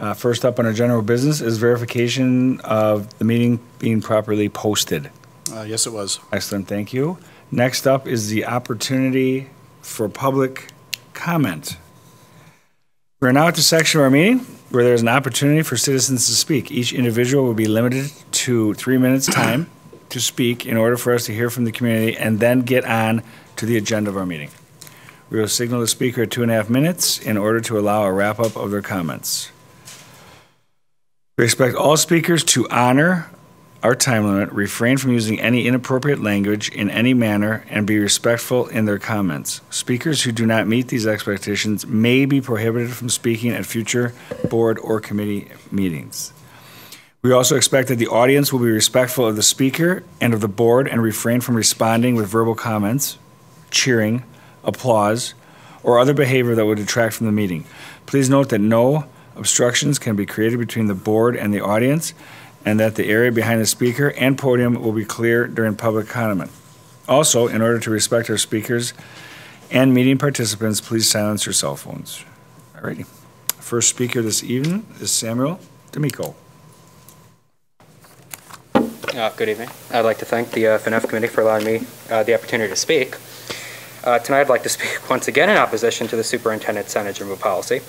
Uh, First up on our general business is verification of the meeting being properly posted. Uh, Yes, it was. Excellent, thank you. Next up is the opportunity for public comment. We're now at the section of our meeting where there's an opportunity for citizens to speak. Each individual will be limited to three minutes' time to speak in order for us to hear from the community and then get on to the agenda of our meeting. We will signal the speaker at two and a half minutes in order to allow a wrap-up of their comments. We expect all speakers to honor our time limit, refrain from using any inappropriate language in any manner, and be respectful in their comments. Speakers who do not meet these expectations may be prohibited from speaking at future board or committee meetings. We also expect that the audience will be respectful of the speaker and of the board and refrain from responding with verbal comments, cheering, applause, or other behavior that would detract from the meeting. Please note that no obstructions can be created between the board and the audience, and that the area behind the speaker and podium will be clear during public comment. Also, in order to respect our speakers and meeting participants, please silence your cell phones. All righty. First speaker this evening is Samuel D'Amico. Uh, Good evening. I'd like to thank the uh, FNF Committee for allowing me uh, the opportunity to speak. Uh, Tonight, I'd like to speak once again in opposition to the superintendent's signage removal policy.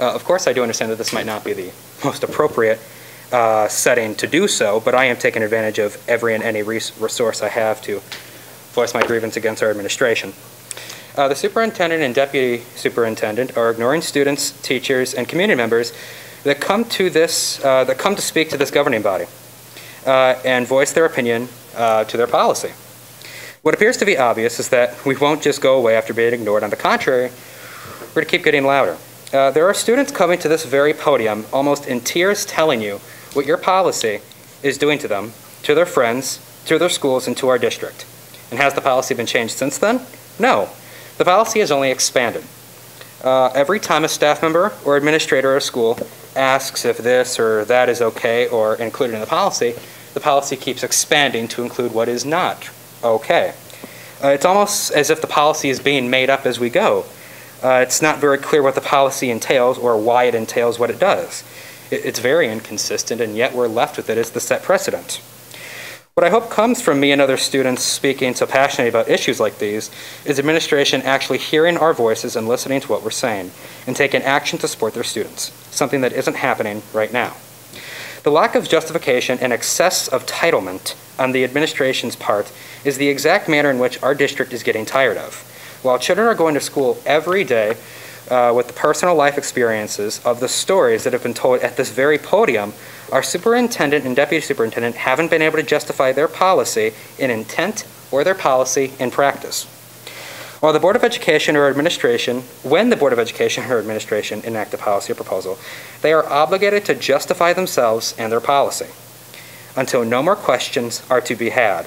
Uh, Of course, I do understand that this might not be the most appropriate uh, setting to do so, but I am taking advantage of every and any res- resource I have to voice my grievance against our administration. Uh, The superintendent and deputy superintendent are ignoring students, teachers, and community members that come to this, uh, that come to speak to this governing body uh, and voice their opinion uh, to their policy. What appears to be obvious is that we won't just go away after being ignored. On the contrary, we're going to keep getting louder. Uh, there are students coming to this very podium, almost in tears, telling you what your policy is doing to them, to their friends, to their schools, and to our district. And has the policy been changed since then? No. The policy has only expanded. Uh, every time a staff member or administrator of a school asks if this or that is okay or included in the policy, the policy keeps expanding to include what is not okay. Uh, it's almost as if the policy is being made up as we go. Uh, it's not very clear what the policy entails or why it entails what it does. It, it's very inconsistent, and yet we're left with it as the set precedent. What I hope comes from me and other students speaking so passionately about issues like these is administration actually hearing our voices and listening to what we're saying and taking action to support their students, something that isn't happening right now. The lack of justification and excess of titlement on the administration's part is the exact manner in which our district is getting tired of. While children are going to school every day uh, with the personal life experiences of the stories that have been told at this very podium, our superintendent and deputy superintendent haven't been able to justify their policy in intent or their policy in practice. While the Board of Education or administration, when the Board of Education or administration enact a policy or proposal, they are obligated to justify themselves and their policy until no more questions are to be had.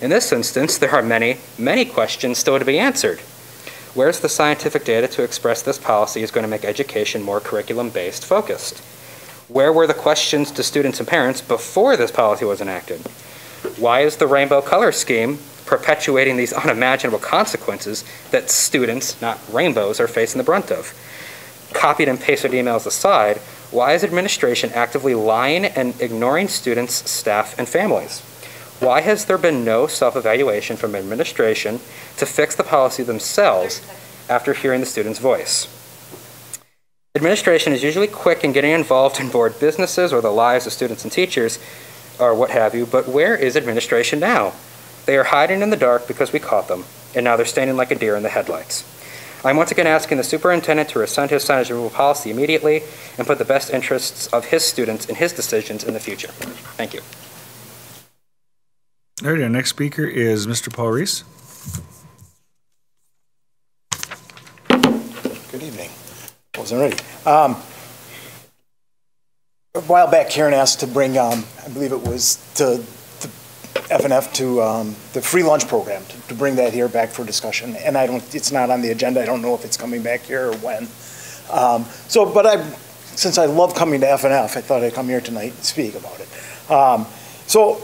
In this instance, there are many, many questions still to be answered. Where's the scientific data to express this policy is going to make education more curriculum-based focused? Where were the questions to students and parents before this policy was enacted? Why is the rainbow color scheme perpetuating these unimaginable consequences that students, not rainbows, are facing the brunt of? Copied and pasted emails aside, why is administration actively lying and ignoring students, staff, and families? Why has there been no self-evaluation from administration to fix the policy themselves after hearing the student's voice? Administration is usually quick in getting involved in board businesses or the lives of students and teachers or what have you, but where is administration now? They are hiding in the dark because we caught them, and now they're standing like a deer in the headlights. I'm once again asking the superintendent to rescind his signage removal policy immediately and put the best interests of his students in his decisions in the future. Thank you. All right, our next speaker is Mr. Paul Reese. Good evening. Wasn't ready. Um, A while back, Karen asked to bring, um, I believe it was to FNF to um, the free lunch program, to- to bring that here back for discussion. And I don't, it's not on the agenda. I don't know if it's coming back here or when. Um, So, but I, since I love coming to FNF, I thought I'd come here tonight and speak about it. Um, So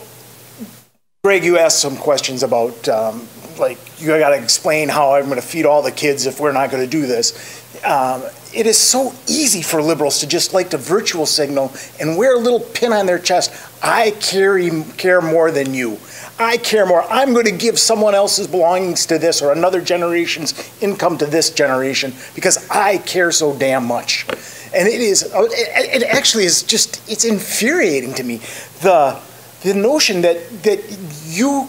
Greg, you asked some questions about, um, like, you gotta explain how I'm gonna feed all the kids if we're not gonna do this. Um, it is so easy for liberals to just like to virtual signal and wear a little pin on their chest. I carry, care more than you. I care more. I'm going to give someone else's belongings to this or another generation's income to this generation because I care so damn much. And it is, it, it actually is just, it's infuriating to me. The, the notion that, that you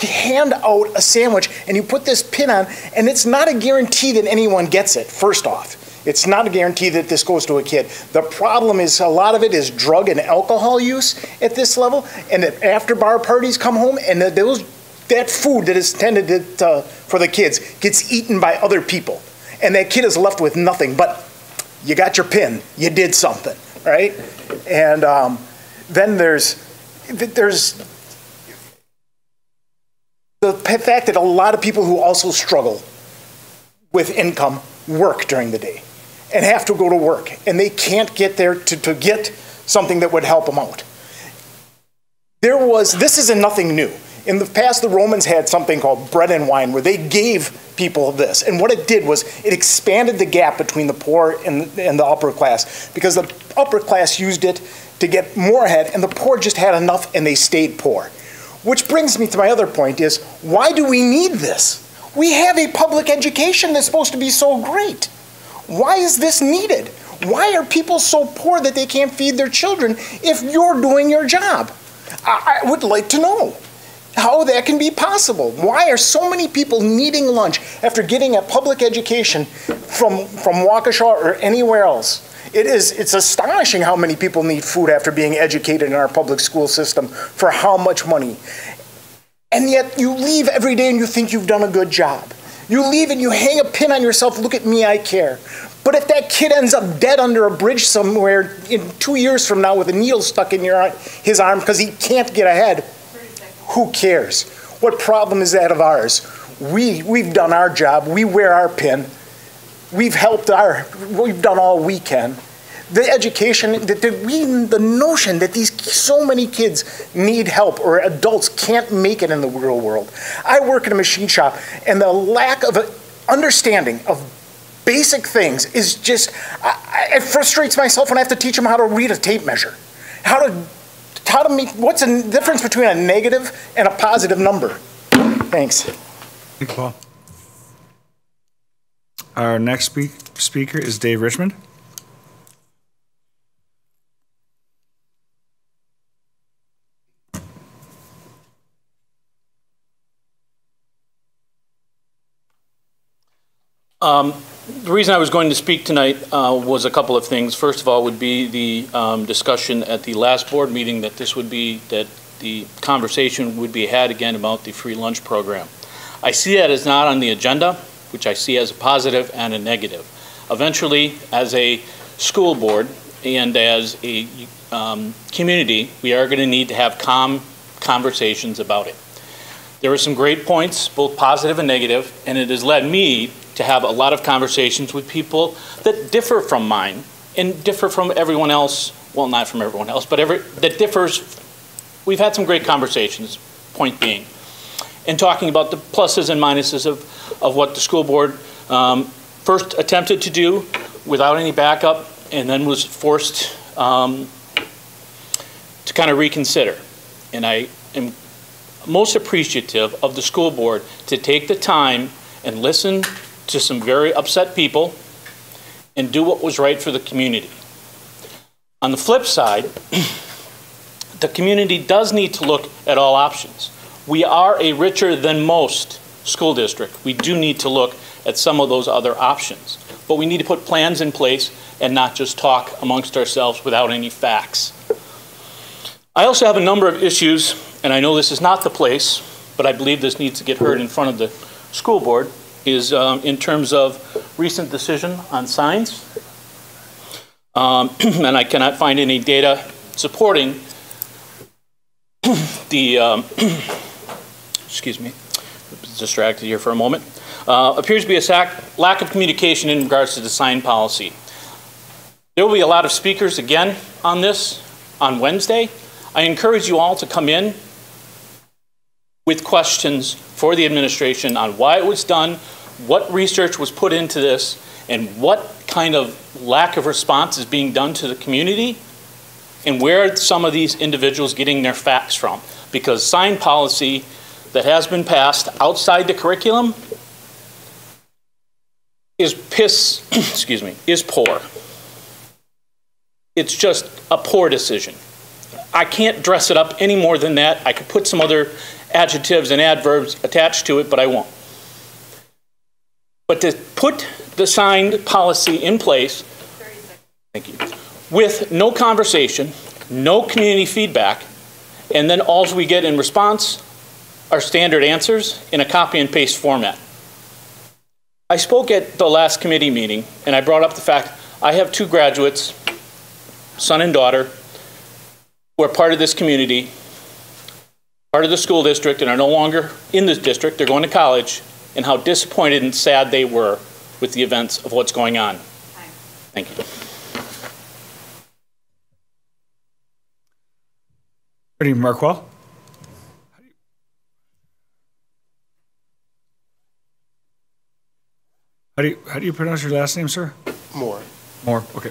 hand out a sandwich and you put this pin on, and it's not a guarantee that anyone gets it, first off. It's not a guarantee that this goes to a kid. The problem is a lot of it is drug and alcohol use at this level, and that after bar parties come home, and that those that food that is intended to, uh, for the kids gets eaten by other people, and that kid is left with nothing. But you got your pin, you did something, right? And um, then there's there's the fact that a lot of people who also struggle with income work during the day and have to go to work and they can't get there to, to get something that would help them out. There was, this isn't nothing new. In the past, the Romans had something called bread and wine where they gave people this. And what it did was it expanded the gap between the poor and, and the upper class because the upper class used it to get more ahead and the poor just had enough and they stayed poor. Which brings me to my other point is why do we need this? We have a public education that's supposed to be so great. Why is this needed? Why are people so poor that they can't feed their children if you're doing your job? I, I would like to know how that can be possible. Why are so many people needing lunch after getting a public education from, from Waukesha or anywhere else? It is, it's astonishing how many people need food after being educated in our public school system for how much money. And yet you leave every day and you think you've done a good job. You leave and you hang a pin on yourself, look at me, I care. But if that kid ends up dead under a bridge somewhere in two years from now with a needle stuck in your, his arm because he can't get ahead, who cares? What problem is that of ours? We, we've done our job, we wear our pin, we've helped our, we've done all we can. The education, the, the, we, the notion that these so many kids need help or adults can't make it in the real world. I work in a machine shop, and the lack of understanding of basic things is just, I, it frustrates myself when I have to teach them how to read a tape measure, how to, how to make, what's the difference between a negative and a positive number? Thanks. Thank you, Paul. Our next speak, speaker is Dave Richmond. Um, the reason I was going to speak tonight uh, was a couple of things. First of all, would be the um, discussion at the last board meeting that this would be that the conversation would be had again about the free lunch program. I see that as not on the agenda, which I see as a positive and a negative. Eventually, as a school board and as a um, community, we are going to need to have calm conversations about it. There were some great points, both positive and negative, and it has led me to have a lot of conversations with people that differ from mine and differ from everyone else. Well, not from everyone else, but every, that differs. We've had some great conversations, point being, and talking about the pluses and minuses of, of what the school board um, first attempted to do without any backup and then was forced um, to kind of reconsider. And I am most appreciative of the school board to take the time and listen to some very upset people and do what was right for the community. On the flip side, the community does need to look at all options. We are a richer than most school district. We do need to look at some of those other options. But we need to put plans in place and not just talk amongst ourselves without any facts. I also have a number of issues, and I know this is not the place, but I believe this needs to get heard in front of the school board is um, in terms of recent decision on signs. Um, and I cannot find any data supporting the, um, excuse me, distracted here for a moment, uh, appears to be a lack of communication in regards to the sign policy. There will be a lot of speakers again on this on Wednesday. I encourage you all to come in with questions for the administration on why it was done, what research was put into this, and what kind of lack of response is being done to the community and where some of these individuals getting their facts from. Because sign policy that has been passed outside the curriculum is piss, excuse me, is poor. It's just a poor decision. I can't dress it up any more than that. I could put some other adjectives and adverbs attached to it, but I won't. But to put the signed policy in place, thank you, with no conversation, no community feedback, and then all we get in response are standard answers in a copy and paste format. I spoke at the last committee meeting, and I brought up the fact I have two graduates, son and daughter, who are part of this community, part of the school district, and are no longer in this district. They're going to college, and how disappointed and sad they were with the events of what's going on. Thank you. Attorney Markwell? How do you, how do you pronounce your last name, sir? Moore. Moore, okay.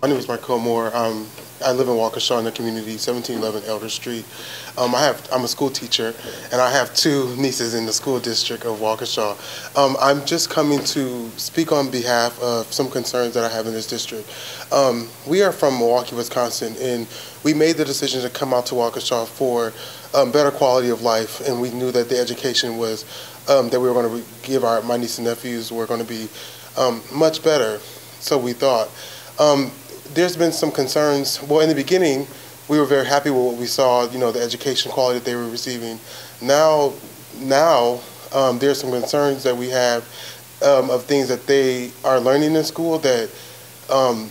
My name is Michael Moore. Um, I live in Waukesha in the community, 1711 Elder Street. Um, I have, I'm a school teacher, and I have two nieces in the school district of Waukesha. Um, I'm just coming to speak on behalf of some concerns that I have in this district. Um, we are from Milwaukee, Wisconsin, and we made the decision to come out to Waukesha for um, better quality of life, and we knew that the education was um, that we were going to give our my nieces and nephews were going to be um, much better. So we thought. Um, there's been some concerns. Well, in the beginning, we were very happy with what we saw. You know, the education quality that they were receiving. Now, now um, there's some concerns that we have um, of things that they are learning in school that um,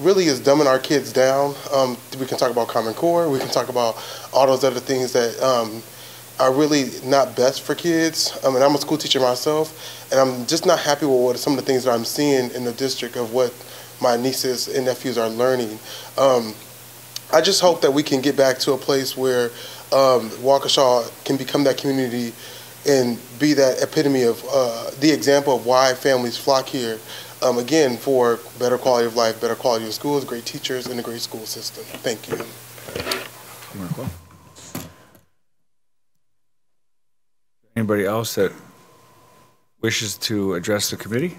really is dumbing our kids down. Um, we can talk about Common Core. We can talk about all those other things that um, are really not best for kids. I mean, I'm a school teacher myself, and I'm just not happy with what some of the things that I'm seeing in the district of what my nieces and nephews are learning. Um, I just hope that we can get back to a place where um, Waukesha can become that community and be that epitome of uh, the example of why families flock here. Um, again, for better quality of life, better quality of schools, great teachers, and a great school system. Thank you. Anybody else that wishes to address the committee?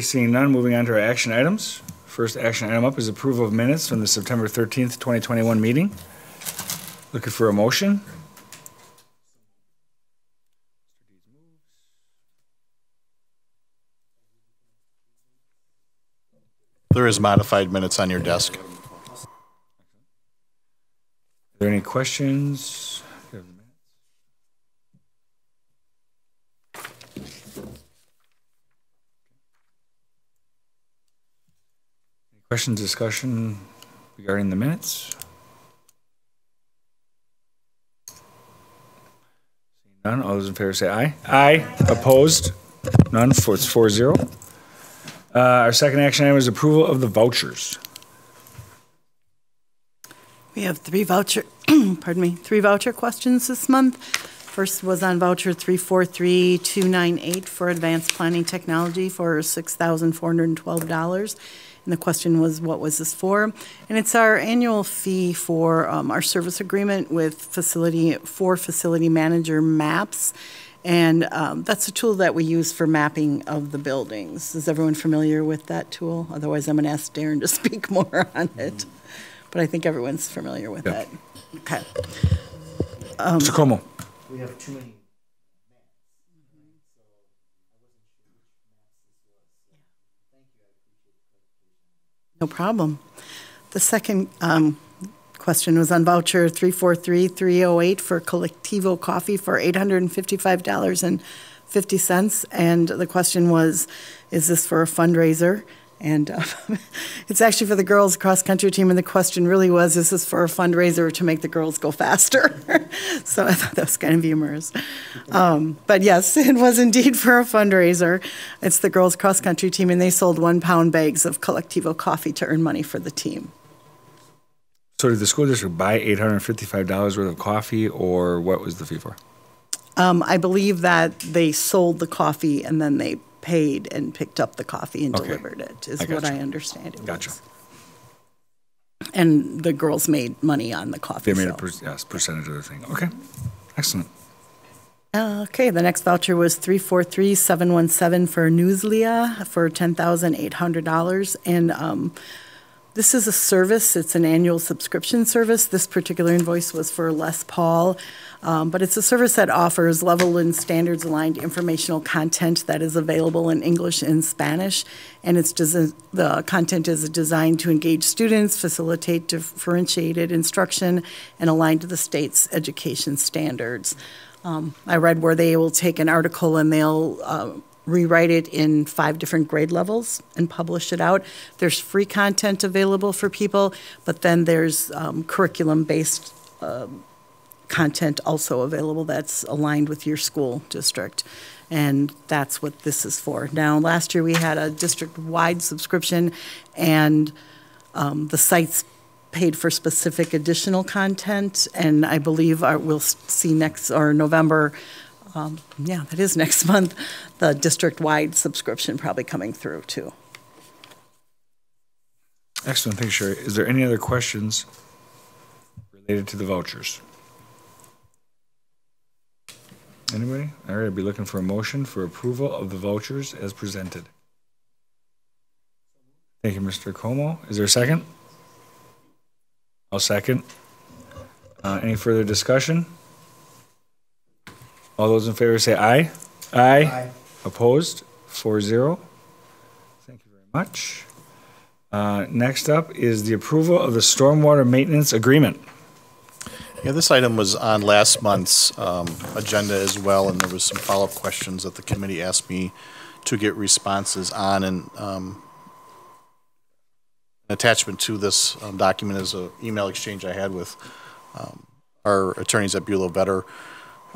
Seeing none, moving on to our action items. First action item up is approval of minutes from the September 13th, 2021 meeting. Looking for a motion? There is modified minutes on your desk. Are there any questions? Any Questions, discussion regarding the minutes? None, all those in favor say aye. Aye. Opposed? None, For it's four zero. Uh, Our second action item is approval of the vouchers. We have three voucher, pardon me, three voucher questions this month. First was on voucher 343298 for advanced planning technology for $6,412. And the question was, what was this for? And it's our annual fee for um, our service agreement with facility, for facility manager maps. And um, that's a tool that we use for mapping of the buildings. Is everyone familiar with that tool? Otherwise, I'm going to ask Darren to speak more on it. But I think everyone's familiar with Yeah. it. Okay. Mr. Como? we have too many No problem. The second um, question was on voucher 343308 for Colectivo Coffee for $855.50. And the question was, is this for a fundraiser? And uh, it's actually for the girls' cross-country team, and the question really was, is this for a fundraiser to make the girls go faster? So I thought that was kind of humorous. Um, But yes, it was indeed for a fundraiser. It's the girls' cross-country team, and they sold one-pound bags of Colectivo coffee to earn money for the team. So did the school district buy $855 worth of coffee, or what was the fee for? Um, I believe that they sold the coffee and then they paid and picked up the coffee and Okay. delivered it, is I what gotcha. I understand it Gotcha. was. And the girls made money on the coffee They made a, per- yes, percentage of the thing. Okay, excellent. Okay, the next voucher was 343717 for Newsela for $10,800. And um, this is a service, it's an annual subscription service. This particular invoice was for Les Paul. Um, But it's a service that offers level and standards aligned informational content that is available in English and Spanish. And it's, the content is designed to engage students, facilitate differentiated instruction, and align to the state's education standards. Um, I read where they will take an article and they'll uh, rewrite it in five different grade levels and publish it out. There's free content available for people, but then there's um, curriculum-based um, content also available that's aligned with your school district. And that's what this is for. Now, last year, we had a district-wide subscription, and um, the sites paid for specific additional content, and I believe our- we'll see next, or November, um, yeah, that is next month, the district-wide subscription probably coming through, too. Excellent, thanks, Sherry. Is there any other questions related to the vouchers? Anybody? All right, I'd be looking for a motion for approval of the vouchers as presented. Thank you, Mr. Como. Is there a second? I'll second. Uh, any further discussion? All those in favor say aye. Aye. Opposed? Four zero. Thank you very much. Uh, Next up is the approval of the stormwater maintenance agreement. Yeah, this item was on last month's um, agenda as well, and there was some follow-up questions that the committee asked me to get responses on, and um, an attachment to this um, document is an email exchange I had with um, our attorneys at Buelow Vetter.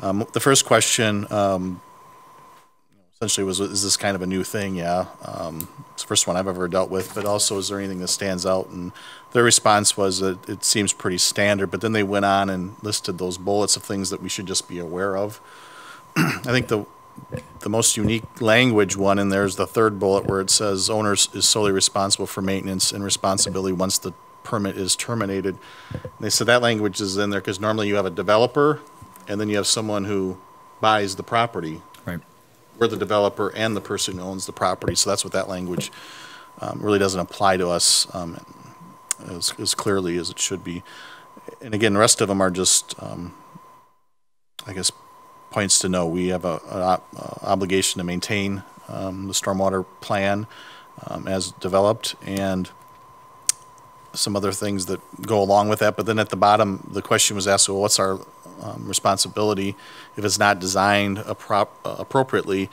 Um, The first question um, essentially was, is this kind of a new thing? Yeah. Um, It's the first one I've ever dealt with, but also, is there anything that stands out? And their response was that it seems pretty standard, but then they went on and listed those bullets of things that we should just be aware of. I think the, the most unique language one in there is the third bullet where it says owners is solely responsible for maintenance and responsibility once the permit is terminated. And They said that language is in there because normally you have a developer and then you have someone who buys the property. We're the developer and the person who owns the property, so that's what that language um, really doesn't apply to us um, as, as clearly as it should be. And again, the rest of them are just, um, I guess, points to know. We have a, an uh, obligation to maintain um, the stormwater plan um, as developed and some other things that go along with that. But then at the bottom, the question was asked, well, what's our um, responsibility if it's not designed appro- uh, appropriately?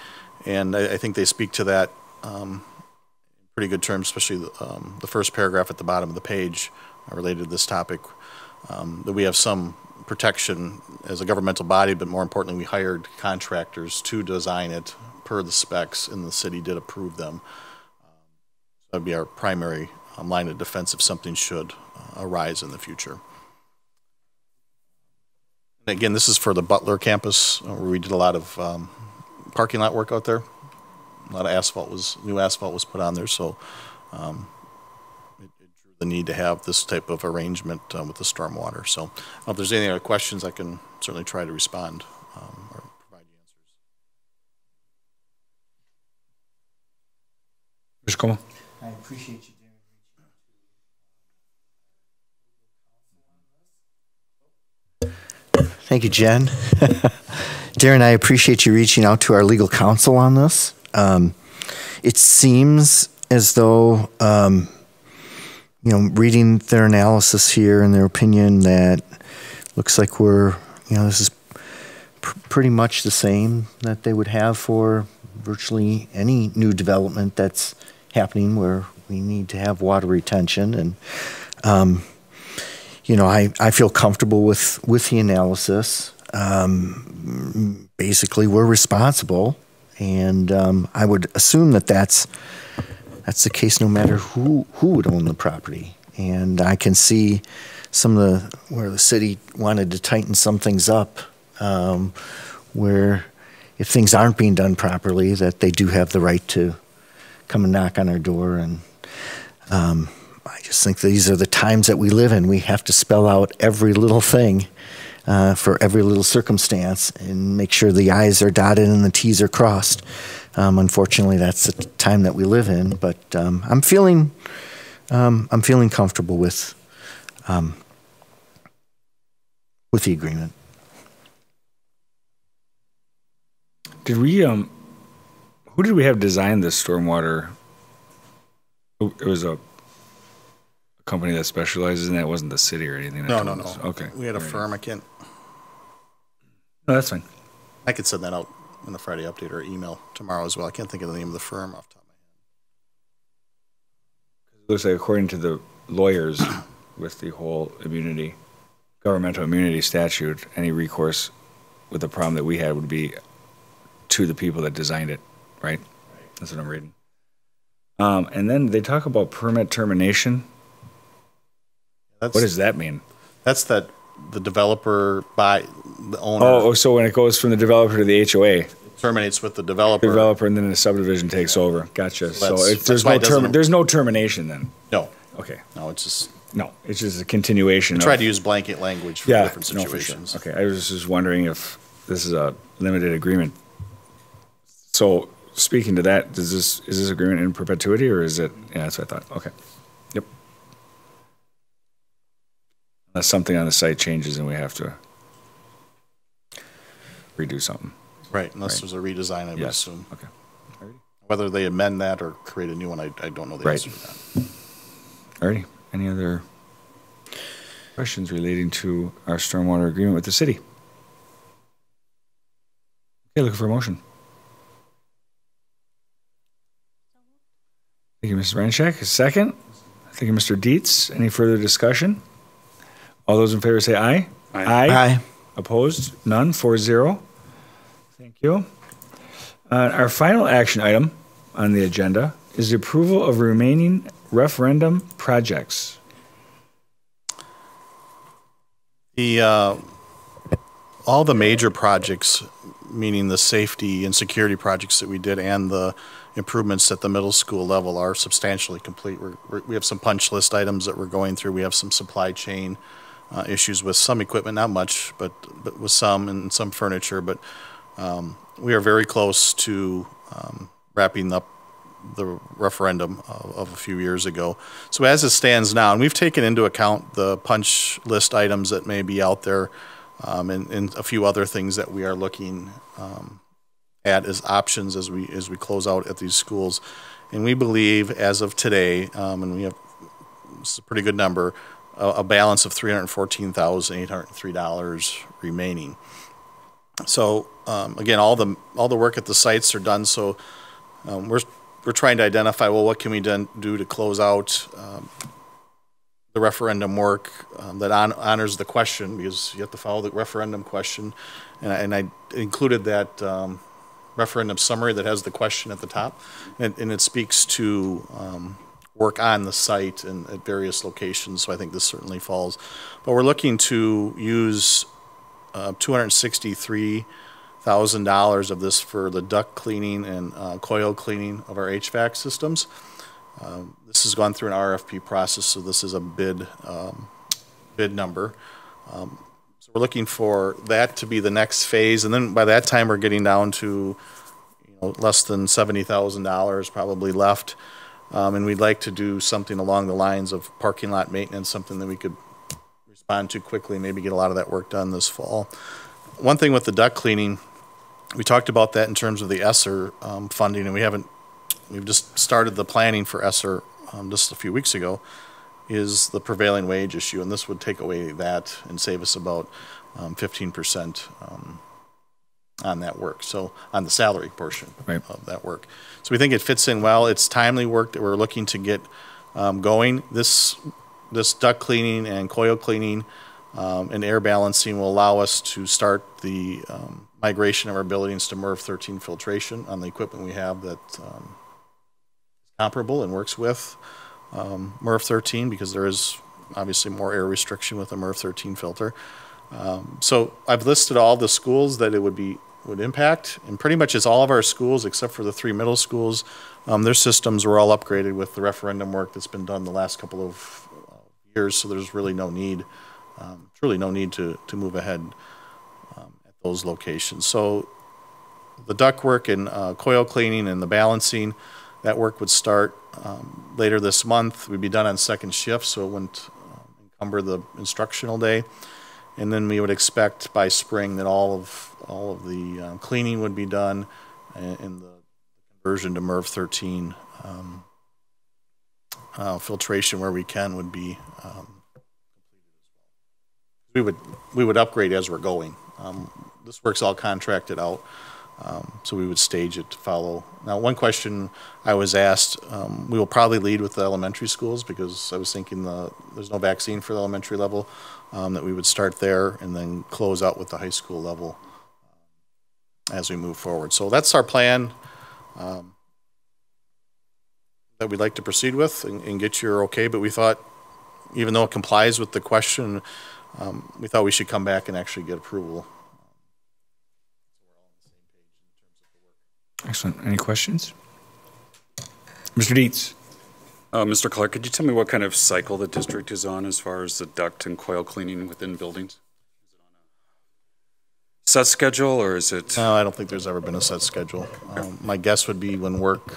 And I, I think they speak to that um, in pretty good terms, especially um, the first paragraph at the bottom of the page uh, related to this topic, um, that we have some protection as a governmental body, but more importantly, we hired contractors to design it per the specs, and the city did approve them. That'd be our primary um, line of defense if something should uh, arise in the future. And again, this is for the Butler campus, uh, where we did a lot of um, parking lot work out there. A lot of asphalt was, new asphalt was put on there, so um, it it drew the need to have this type of arrangement uh, with the stormwater. So if there's any other questions, I can certainly try to respond um, or provide you answers. Mr. Como? I appreciate you, Thank you, Jen. Darren, I appreciate you reaching out to our legal counsel on this. Um, it seems as though, um, you know, reading their analysis here and their opinion, that looks like we're, you know, this is pr- pretty much the same that they would have for virtually any new development that's happening where we need to have water retention and um, you know I, I feel comfortable with with the analysis um, basically we're responsible and um, I would assume that that's that's the case no matter who who would own the property and I can see some of the where the city wanted to tighten some things up um, where if things aren't being done properly, that they do have the right to come and knock on our door. And um, I just think these are the times that we live in. We have to spell out every little thing uh, for every little circumstance and make sure the I's are dotted and the T's are crossed. Um, unfortunately, that's the time that we live in. But um, I'm feeling, um, I'm feeling comfortable with, um, with the agreement. Did we, um, who did we have design this stormwater? It was a company that specializes in that, It wasn't the city or anything? that No, told no, us. no. Okay. We had a Alrighty. firm, I can't, No, that's fine. I could send that out in the Friday update or email tomorrow as well. I can't think of the name of the firm off the top of my head. It looks like according to the lawyers with the whole immunity, governmental immunity statute, any recourse with the problem that we had would be to the people that designed it, right? That's what I'm reading. Um, and then they talk about permit termination. That's, What does that mean? That's that the developer by the Oh, owner oh, so when it goes from the developer to the HOA, terminates with the developer. developer, and then the subdivision takes over. Gotcha. So it, there's no term, there's no termination then. No, Okay. no, it's just, No, it's just a continuation. try of- to use blanket language for Yeah, different no, for sure. situations. Okay, I was just wondering if this is a limited agreement. So, speaking to that, does this, is this agreement in perpetuity, or is it, yeah, that's what I thought, okay. Yep. Unless something on the site changes and we have to redo something. Right, unless Right. there's a redesign, I would Yes, assume. okay. Whether they amend that or create a new one, I, I don't know the Right. answer to that. Alrighty, any other questions relating to our stormwater agreement with the city? Okay, looking for a motion. Thank you, Mrs. Ranchak. A second. Thank you, Mr. Dietz. Any further discussion? All those in favor say aye. Aye. Aye. Opposed? None, four zero. Thank you. Uh, Our final action item on the agenda is the approval of remaining referendum projects. The, uh, all the major projects, meaning the safety and security projects that we did and the improvements at the middle school level are substantially complete. We're, we're- we have some punch list items that we're going through. We have some supply chain uh, issues with some equipment, not much, but, but with some and some furniture. But um, we are very close to um, wrapping up the referendum of, of a few years ago. So as it stands now, and we've taken into account the punch list items that may be out there, um, and, and a few other things that we are looking um, at as options as we as we close out at these schools. And we believe, as of today, um, and we have it's a pretty good number, a, a balance of three hundred fourteen thousand eight hundred three dollars remaining. So um, again, all the all the work at the sites are done. So um, we're we're trying to identify well, what can we do to close out um, the referendum work um, that hon- honors the question because you have to follow the referendum question, and I, and I included that um, referendum summary that has the question at the top, and, and it speaks to um, work on the site and at various locations. So I think this certainly falls, but we're looking to use uh, two hundred sixty-three thousand dollars of this for the duct cleaning and uh, coil cleaning of our HVAC systems. Um, This has gone through an RFP process, so this is a bid, um, bid number. Um, So we're looking for that to be the next phase, and then by that time, we're getting down to, you know, less than seventy thousand dollars probably left. Um, And we'd like to do something along the lines of parking lot maintenance, something that we could respond to quickly, maybe get a lot of that work done this fall. One thing with the duct cleaning, we talked about that in terms of the ESSER um, funding, and we haven't, we've just started the planning for ESSER um, just a few weeks ago, is the prevailing wage issue, and this would take away that and save us about um, 15% um, on that work, so, on the salary portion Right. of that work. So we think it fits in well. It's timely work that we're looking to get um, going. This, this duct cleaning and coil cleaning um, and air balancing will allow us to start the um, migration of our buildings to MERV 13 filtration on the equipment we have that is um, comparable and works with um, MERV 13 because there is obviously more air restriction with a MERV 13 filter. Um, So I've listed all the schools that it would be would impact. And pretty much it's all of our schools, except for the three middle schools, um, their systems were all upgraded with the referendum work that's been done the last couple of uh, years, so there's really no need, um, truly no need to, to move ahead um, at those locations. So the ductwork and uh, coil cleaning and the balancing, that work would start um, later this month. We'd be done on second shift, so it wouldn't um, encumber the instructional day. And then we would expect by spring that all of, all of the uh, cleaning would be done and, and the conversion to MERV 13 um, uh, filtration where we can would be um, we would we would upgrade as we're going. Um, this work's all contracted out, um, so we would stage it to follow. Now, one question I was asked: um, we will probably lead with the elementary schools because I was thinking the there's no vaccine for the elementary level. Um, that we would start there and then close out with the high school level um, as we move forward. So that's our plan um, that we'd like to proceed with and, and get your okay. But we thought, even though it complies with the question, um, we thought we should come back and actually get approval. Excellent. Any questions? Mr. Dietz? Uh, Mr. Clark, could you tell me what kind of cycle the district is on as far as the duct and coil cleaning within buildings? Set schedule, or is it? No, I don't think there's ever been a set schedule. Um, my guess would be when work,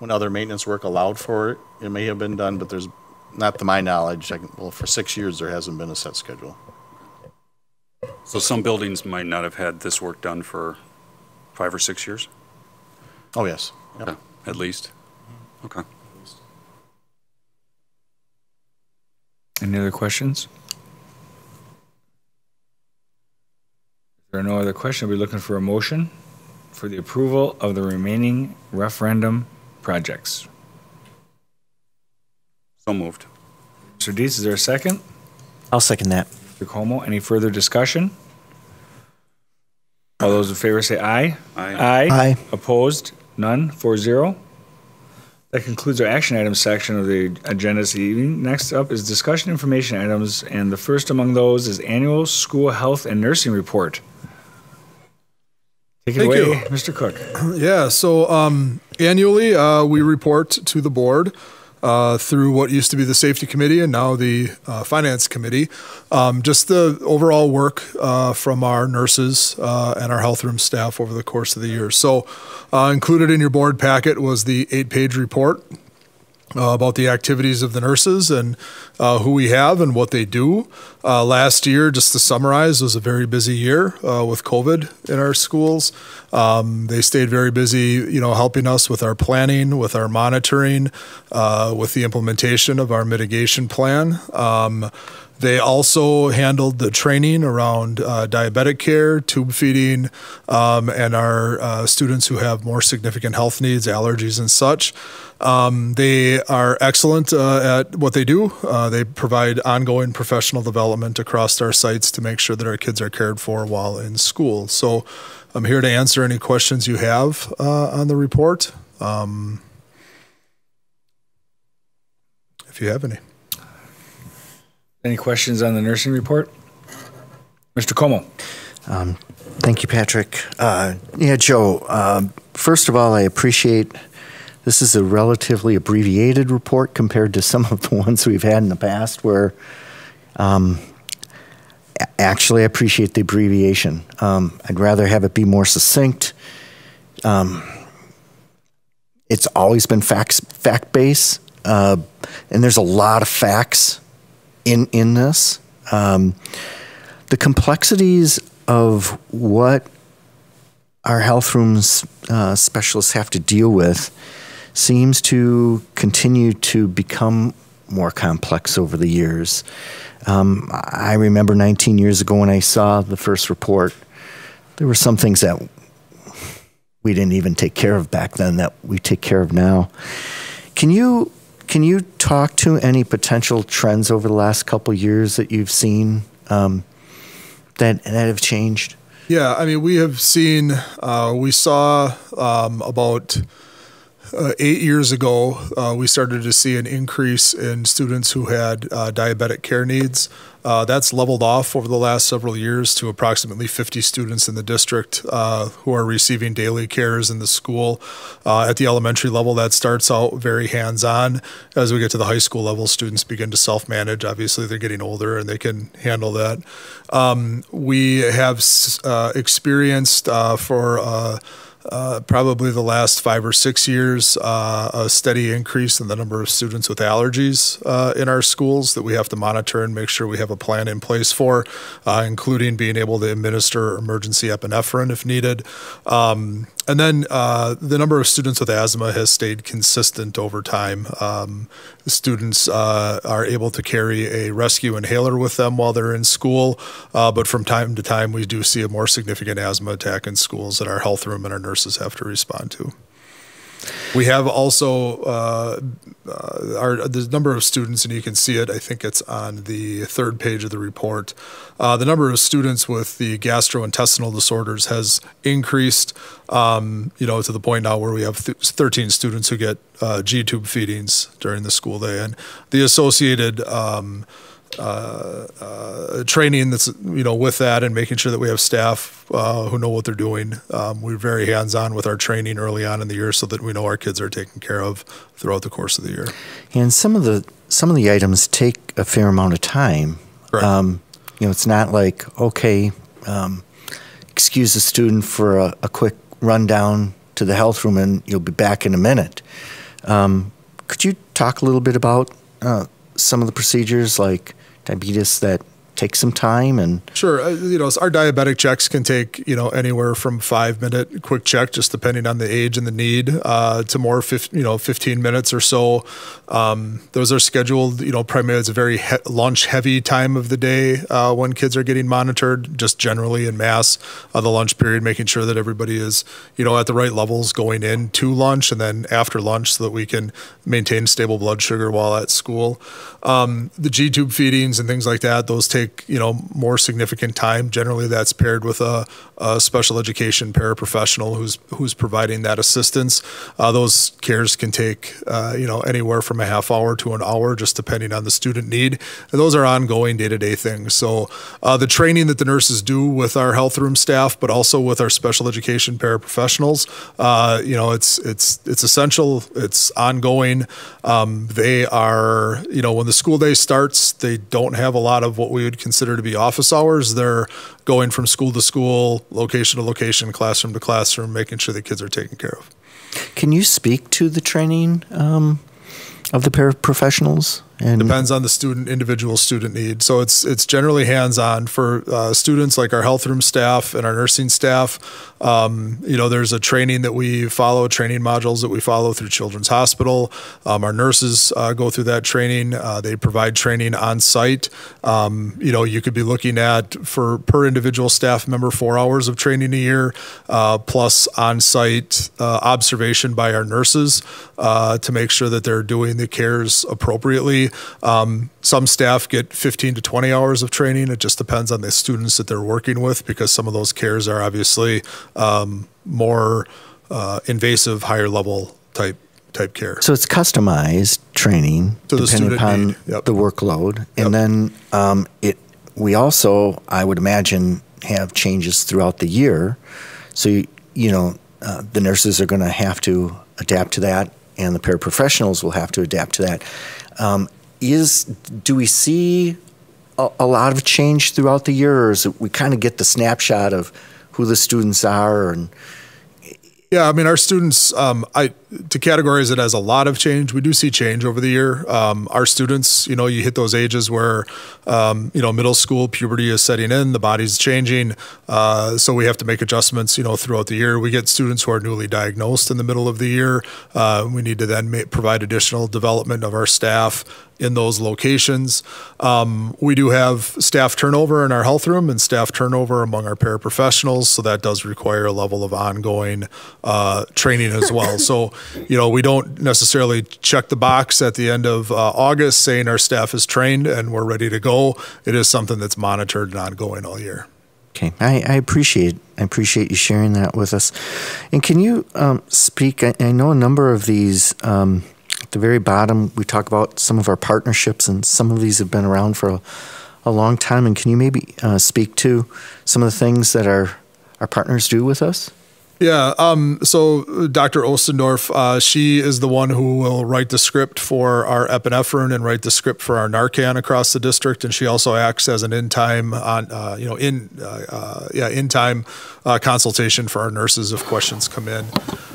when other maintenance work allowed for it, it may have been done, but there's, not to my knowledge, I can, well, for six years, there hasn't been a set schedule. So some buildings might not have had this work done for five or six years? Oh, yes. Yep. Okay, At least? Okay. Any other questions? If there are no other questions, we're looking for a motion for the approval of the remaining referendum projects. So moved. Mr. Dietz, is there a second? I'll second that. Mr. Como, any further discussion? All those in favor say aye. Aye. Aye. Aye. Opposed? None? Four zero? That concludes our action items section of the agenda this evening. Next up is discussion information items, and the first among those is annual school health and nursing report. Take it Thank away, you. Mr. Cook. Yeah, so um, annually uh, we report to the board uh, through what used to be the safety committee and now the uh, finance committee. Um, just the overall work uh, from our nurses uh, and our health room staff over the course of the year. So, uh, included in your board packet was the eight page report uh, about the activities of the nurses and uh, who we have and what they do. Uh, last year, just to summarize, was a very busy year uh, with COVID in our schools. Um, they stayed very busy, you know, helping us with our planning, with our monitoring, uh, with the implementation of our mitigation plan. Um, they also handled the training around uh, diabetic care, tube feeding, um, and our uh, students who have more significant health needs, allergies, and such. Um, they are excellent uh, at what they do. Uh, they provide ongoing professional development across our sites to make sure that our kids are cared for while in school. So I'm here to answer any questions you have uh, on the report. Um, if you have any. Any questions on the nursing report? Mr. Como? Um, Thank you, Patrick. Uh, Yeah, Joe, um, first of all, I appreciate, this is a relatively abbreviated report compared to some of the ones we've had in the past where, um, actually, I appreciate the abbreviation. Um, I'd rather have it be more succinct. Um, It's always been fact-based, uh, and there's a lot of facts in, in this. Um, the complexities of what our health rooms uh, specialists have to deal with seems to continue to become more complex over the years. Um, I remember 19 years ago when I saw the first report, there were some things that we didn't even take care of back then that we take care of now. Can you can you talk to any potential trends over the last couple years that you've seen um, that that have changed? Yeah, I mean, we have seen, uh, we saw um, about uh, eight years ago, uh, we started to see an increase in students who had uh, diabetic care needs. Uh, that's leveled off over the last several years to approximately 50 students in the district uh, who are receiving daily cares in the school. Uh, at the elementary level, that starts out very hands on. As we get to the high school level, students begin to self manage. Obviously, they're getting older and they can handle that. Um, we have experienced for uh, probably the last five or six years, uh, a steady increase in the number of students with allergies uh, in our schools that we have to monitor and make sure we have a plan in place for, uh, including being able to administer emergency epinephrine if needed. Um, and then uh, the number of students with asthma has stayed consistent over time. Um, students uh, are able to carry a rescue inhaler with them while they're in school, uh, but from time to time we do see a more significant asthma attack in schools that our health room and our nurses have to respond to. We have also uh, uh, our the number of students, and you can see it. I think it's on the third page of the report. Uh, the number of students with the gastrointestinal disorders has increased. Um, you know, to the point now where we have th- 13 students who get uh, G tube feedings during the school day, and the associated. Um, uh, uh, training that's you know with that and making sure that we have staff uh, who know what they're doing. Um, we're very hands on with our training early on in the year so that we know our kids are taken care of throughout the course of the year. And some of the some of the items take a fair amount of time. Correct. Um, you know, it's not like okay, um, excuse the student for a, a quick rundown to the health room and you'll be back in a minute. Um, could you talk a little bit about uh, some of the procedures like diabetes that take some time and Sure. Uh, you know, our diabetic checks can take, you know, anywhere from five minute quick check, just depending on the age and the need, uh, to more, you know, 15 minutes or so. Um, those are scheduled, you know, primarily it's a very he- lunch heavy time of the day uh, when kids are getting monitored, just generally in mass, uh, the lunch period, making sure that everybody is, you know, at the right levels going in to lunch and then after lunch so that we can maintain stable blood sugar while at school. Um, the G tube feedings and things like that, those take, you know, more significant time. Generally, that's paired with a, a special education paraprofessional who's who's providing that assistance. Uh, those cares can take, uh, you know, anywhere from a half hour to an hour, just depending on the student need. And those are ongoing day to day things. So uh, the training that the nurses do with our health room staff, but also with our special education paraprofessionals, uh, you know, it's it's it's essential. It's ongoing. Um, they are, you know, when the school day starts, they don't have a lot of what we would consider to be office hours. They're going from school to school, location to location, classroom to classroom, making sure the kids are taken care of. can you speak to the training um, of the paraprofessionals? And Depends on the student, individual student need. So it's it's generally hands on for uh, students like our health room staff and our nursing staff. Um, you know, there's a training that we follow, training modules that we follow through Children's Hospital. Um, our nurses uh, go through that training. Uh, they provide training on site. Um, you know, you could be looking at for per individual staff member four hours of training a year, uh, plus on site uh, observation by our nurses uh, to make sure that they're doing the cares appropriately. Um, some staff get 15 to 20 hours of training. It just depends on the students that they're working with because some of those cares are obviously um, more uh, invasive, higher level type type care. So it's customized training To depending upon yep. the workload, Yep. and then um, it. We also, I would imagine, have changes throughout the year. So you, you know, uh, the nurses are going to have to adapt to that, and the paraprofessionals will have to adapt to that. Um, is do we see a, a lot of change throughout the year, or is it we kind of get the snapshot of who the students are and Yeah, I mean, our students, um, I to categorize it as a lot of change. We do see change over the year. Um, our students, you know, you hit those ages where, um, you know, middle school puberty is setting in, the body's changing, uh, so we have to make adjustments, you know, throughout the year. We get students who are newly diagnosed in the middle of the year. Uh, we need to then provide additional development of our staff in those locations. Um, we do have staff turnover in our health room and staff turnover among our paraprofessionals, so that does require a level of ongoing uh, training as well. So, you know, we don't necessarily check the box at the end of uh, August saying our staff is trained and we're ready to go. It is something that's monitored and ongoing all year. Okay, I, I appreciate I appreciate you sharing that with us. And can you um, speak? I, I know a number of these. Um, at the very bottom, we talk about some of our partnerships, and some of these have been around for a, a long time. And can you maybe uh, speak to some of the things that our our partners do with us? Yeah. Um, so Dr. Ostendorf, uh, she is the one who will write the script for our epinephrine and write the script for our Narcan across the district, and she also acts as an in-time on, uh, you know, in, uh, uh yeah, in-time uh, consultation for our nurses if questions come in.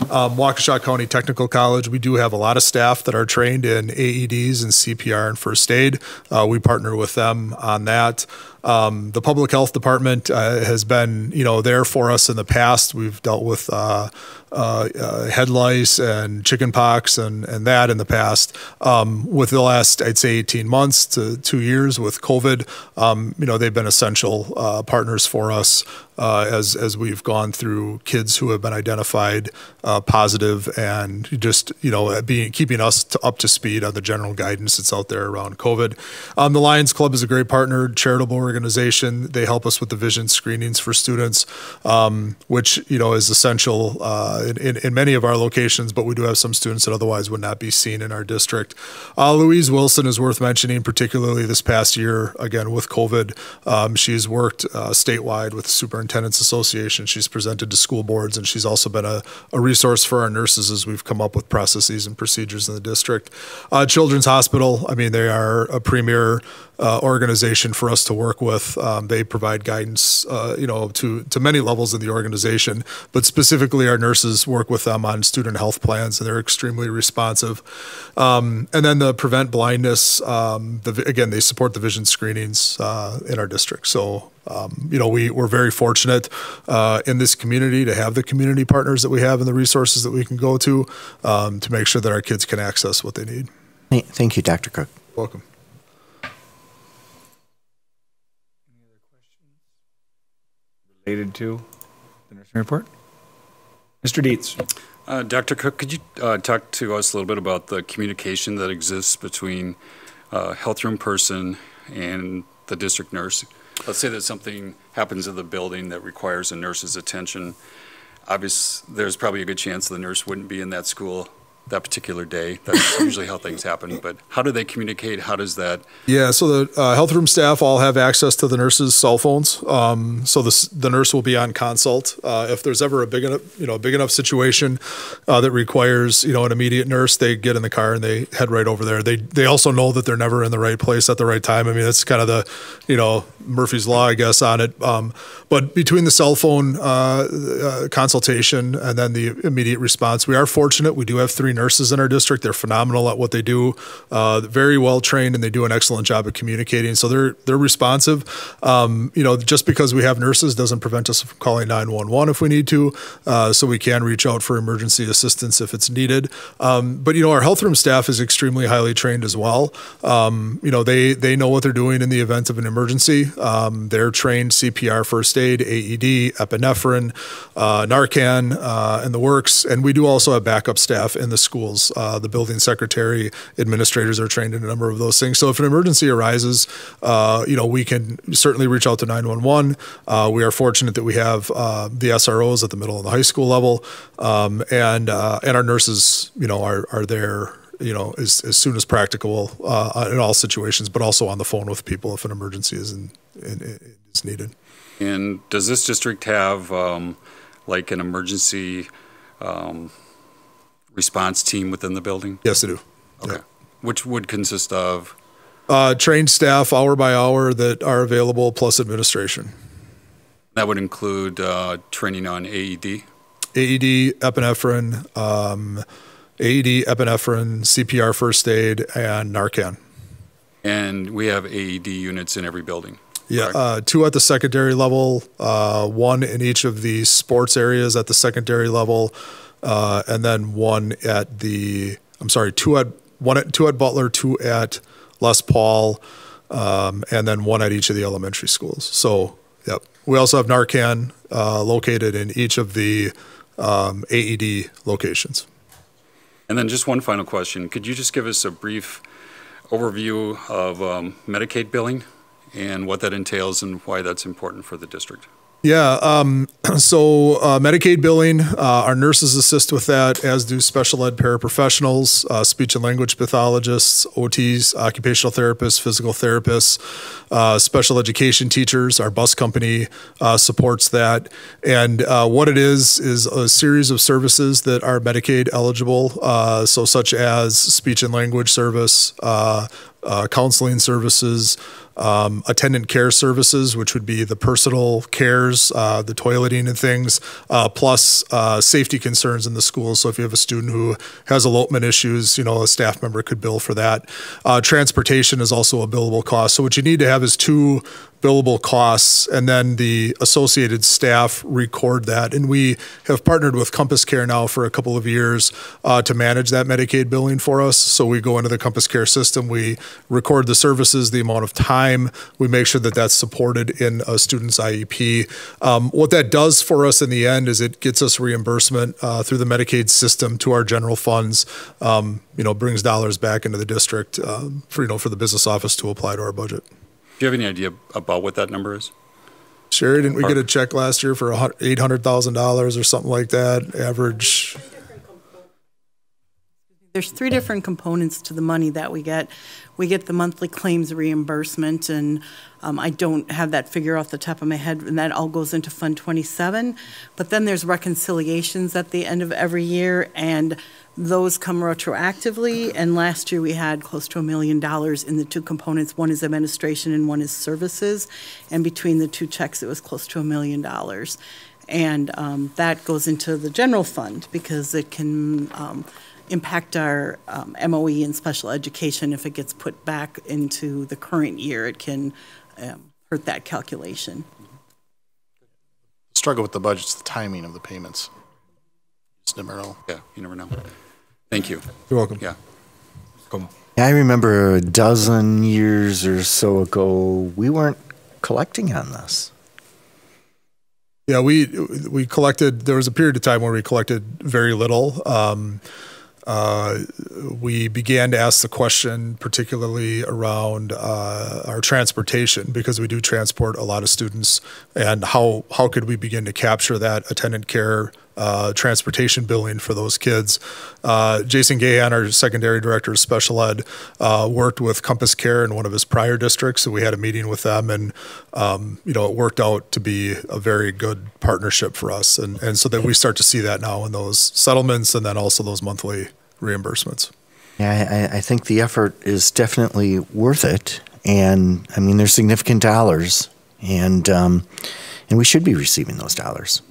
Um, Waukesha County Technical College, we do have a lot of staff that are trained in AEDs and CPR and first aid. Uh, we partner with them on that. Um, the public health department uh, has been, you know, there for us in the past. We've dealt with uh, uh, uh, head lice and chicken pox and, and that in the past. Um, with the last, I'd say, 18 months to two years with COVID, um, you know, they've been essential uh, partners for us uh, as as we've gone through kids who have been identified uh, positive and just you know being keeping us to, up to speed on the general guidance that's out there around COVID. Um, the Lions Club is a great partner, charitable organization. They help us with the vision screenings for students, um, which you know is essential uh, in, in, many of our locations. But we do have some students that otherwise would not be seen in our district. Uh, Louise Wilson is worth mentioning, particularly this past year again with COVID. Um, she's worked uh, statewide with the Superintendents Association. She's presented to school boards, and she's also been a, a resource for our nurses as we've come up with processes and procedures in the district. Uh, Children's Hospital, I mean, they are a premier uh, organization for us to work with. Um, they provide guidance, uh, you know, to to many levels of the organization, but specifically our nurses work with them on student health plans, and they're extremely responsive. Um, and then the prevent blindness, um, the, again, they support the vision screenings uh, in our district. So um, you know, we, we're very fortunate uh, in this community to have the community partners that we have and the resources that we can go to um, to make sure that our kids can access what they need. Thank you, Dr. Cook. Welcome. Related to the nursing report? Mr. Dietz. Uh, Dr. Cook, could you uh, talk to us a little bit about the communication that exists between uh, health room person and the district nurse? let's say that something happens in the building that requires a nurse's attention. Obviously, there's probably a good chance the nurse wouldn't be in that school that particular day. That's usually how things happen. But how do they communicate? How does that? Yeah, so the uh, health room staff all have access to the nurses' cell phones. Um, so the the nurse will be on consult. Uh, if there's ever a big enough you know big enough situation uh, that requires you know an immediate nurse, they get in the car and they head right over there. They they also know that they're never in the right place at the right time. I mean, that's kind of the you know Murphy's law, I guess, on it. Um, but between the cell phone uh, uh, consultation and then the immediate response, we are fortunate. We do have three nurses in our district. They're phenomenal at what they do, uh, very well trained, and they do an excellent job of communicating. So they're they're responsive. Um, you know, just because we have nurses doesn't prevent us from calling 911 if we need to. Uh, so we can reach out for emergency assistance if it's needed. Um, but you know, our health room staff is extremely highly trained as well. Um, you know, they they know what they're doing in the event of an emergency. Um, they're trained CPR, first aid, AED, epinephrine, uh, Narcan, uh, and the works. And we do also have backup staff in the schools. Uh, the building secretary, administrators are trained in a number of those things. So if an emergency arises, uh, you know, we can certainly reach out to 911. Uh, we are fortunate that we have uh, the SROs at the middle and the high school level, um, and uh, and our nurses, you know, are are there you know, as, as soon as practicable uh, in all situations, but also on the phone with people if an emergency is, in, in, is needed. And does this district have um, like an emergency um, response team within the building? Yes, they do. Okay. Yeah. Which would consist of? Uh, trained staff, hour by hour, that are available, plus administration. That would include uh, training on AED? AED, epinephrine, um, AED, epinephrine, CPR first aid, and Narcan. And we have AED units in every building? Yeah, uh, two at the secondary level, uh, one in each of the sports areas at the secondary level, uh, and then one at the. I'm sorry, two at one at two at Butler, two at Les Paul, um, and then one at each of the elementary schools. So, yep. We also have Narcan uh, located in each of the um, AED locations. And then just one final question: Could you just give us a brief overview of um, Medicaid billing? and what that entails and why that's important for the district. Yeah, um, so uh, Medicaid billing, uh, our nurses assist with that, as do special ed paraprofessionals, uh, speech and language pathologists, OTs, occupational therapists, physical therapists, uh, special education teachers. Our bus company uh, supports that. And uh, what it is, is a series of services that are Medicaid eligible, so such as speech and language service, counseling services, um, attendant care services, which would be the personal cares, uh, the toileting and things, uh, plus uh, safety concerns in the schools. So if you have a student who has elopement issues, you know, a staff member could bill for that. Uh, transportation is also a billable cost. So what you need to have is two billable costs, and then the associated staff record that. And we have partnered with Compass Care now for a couple of years uh, to manage that Medicaid billing for us. So we go into the Compass Care system, we record the services, the amount of time, we make sure that that's supported in a student's IEP. Um, what that does for us in the end is it gets us reimbursement uh, through the Medicaid system to our general funds. Um, you know, brings dollars back into the district um, for you know for the business office to apply to our budget. Do you have any idea about what that number is? Sherry, didn't we get a check last year for $800,000 or something like that? Average. There's three different components to the money that we get. We get the monthly claims reimbursement, and um, I don't have that figure off the top of my head, and that all goes into Fund 27. But then there's reconciliations at the end of every year, and those come retroactively. And last year, we had close to a million dollars in the two components. One is administration and one is services. And between the two checks, it was close to a million dollars. And um, that goes into the general fund because it can um, impact our um, MOE in special education if it gets put back into the current year. It can um, hurt that calculation. Struggle with the budget's the timing of the payments. Just never know. Yeah, you never know. Thank you. You're welcome. Yeah. I remember a dozen years or so ago, we weren't collecting on this. Yeah, we we collected. There was a period of time where we collected very little. Um, uh, we began to ask the question, particularly around uh, our transportation, because we do transport a lot of students, and how how could we begin to capture that attendant care uh, transportation billing for those kids. Uh, Jason Gahan, our secondary director of special ed, uh, worked with Compass Care in one of his prior districts, so we had a meeting with them, and um, you know it worked out to be a very good partnership for us, and and so that we start to see that now in those settlements, and then also those monthly reimbursements. Yeah, I, I think the effort is definitely worth it, and I mean, there's significant dollars, and um, and we should be receiving those dollars.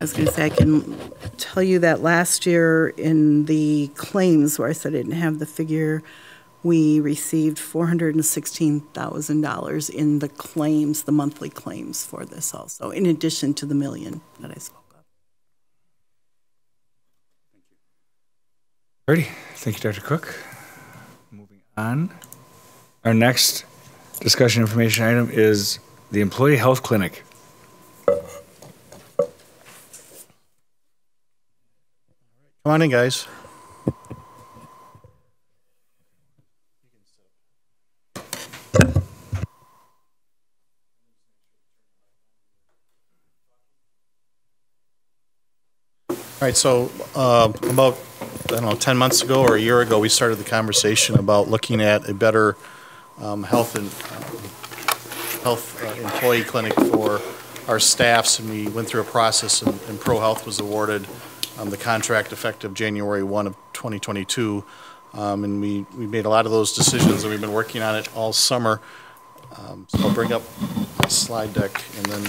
I was going to say, I can tell you that last year in the claims, where I said I didn't have the figure, we received $416,000 in the claims, the monthly claims for this also, in addition to the million that I spoke of. Thank you. Ready. Thank you, Dr. Cook. Moving on. Our next discussion information item is the Employee Health Clinic. Come on in, guys. All right, so uh, about, I don't know, 10 months ago or a year ago, we started the conversation about looking at a better um, health and, uh, health uh, employee clinic for our staffs, and we went through a process, and and Pro Health was awarded um, the contract effective January 1 of 2022. Um, And we, we made a lot of those decisions, and we've been working on it all summer. Um, So I'll bring up a slide deck, and then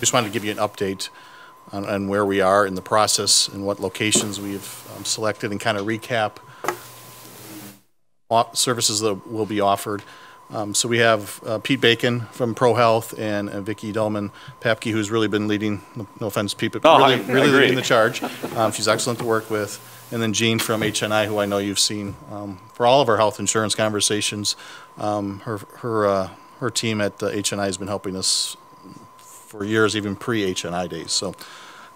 just wanted to give you an update on, on where we are in the process and what locations we've um, selected, and kind of recap services that will be offered. Um, So we have uh, Pete Bacon from Pro Health and uh, Vicky Dolman Papke, who's really been leading, no- offense, Pete, but Oh, really, I- I really agree. leading the charge. Um, She's excellent to work with. And then Jean from HNI, who I know you've seen um, for all of our health insurance conversations. Um, Her, her, uh, her team at uh, HNI has been helping us for years, even pre-HNI days. So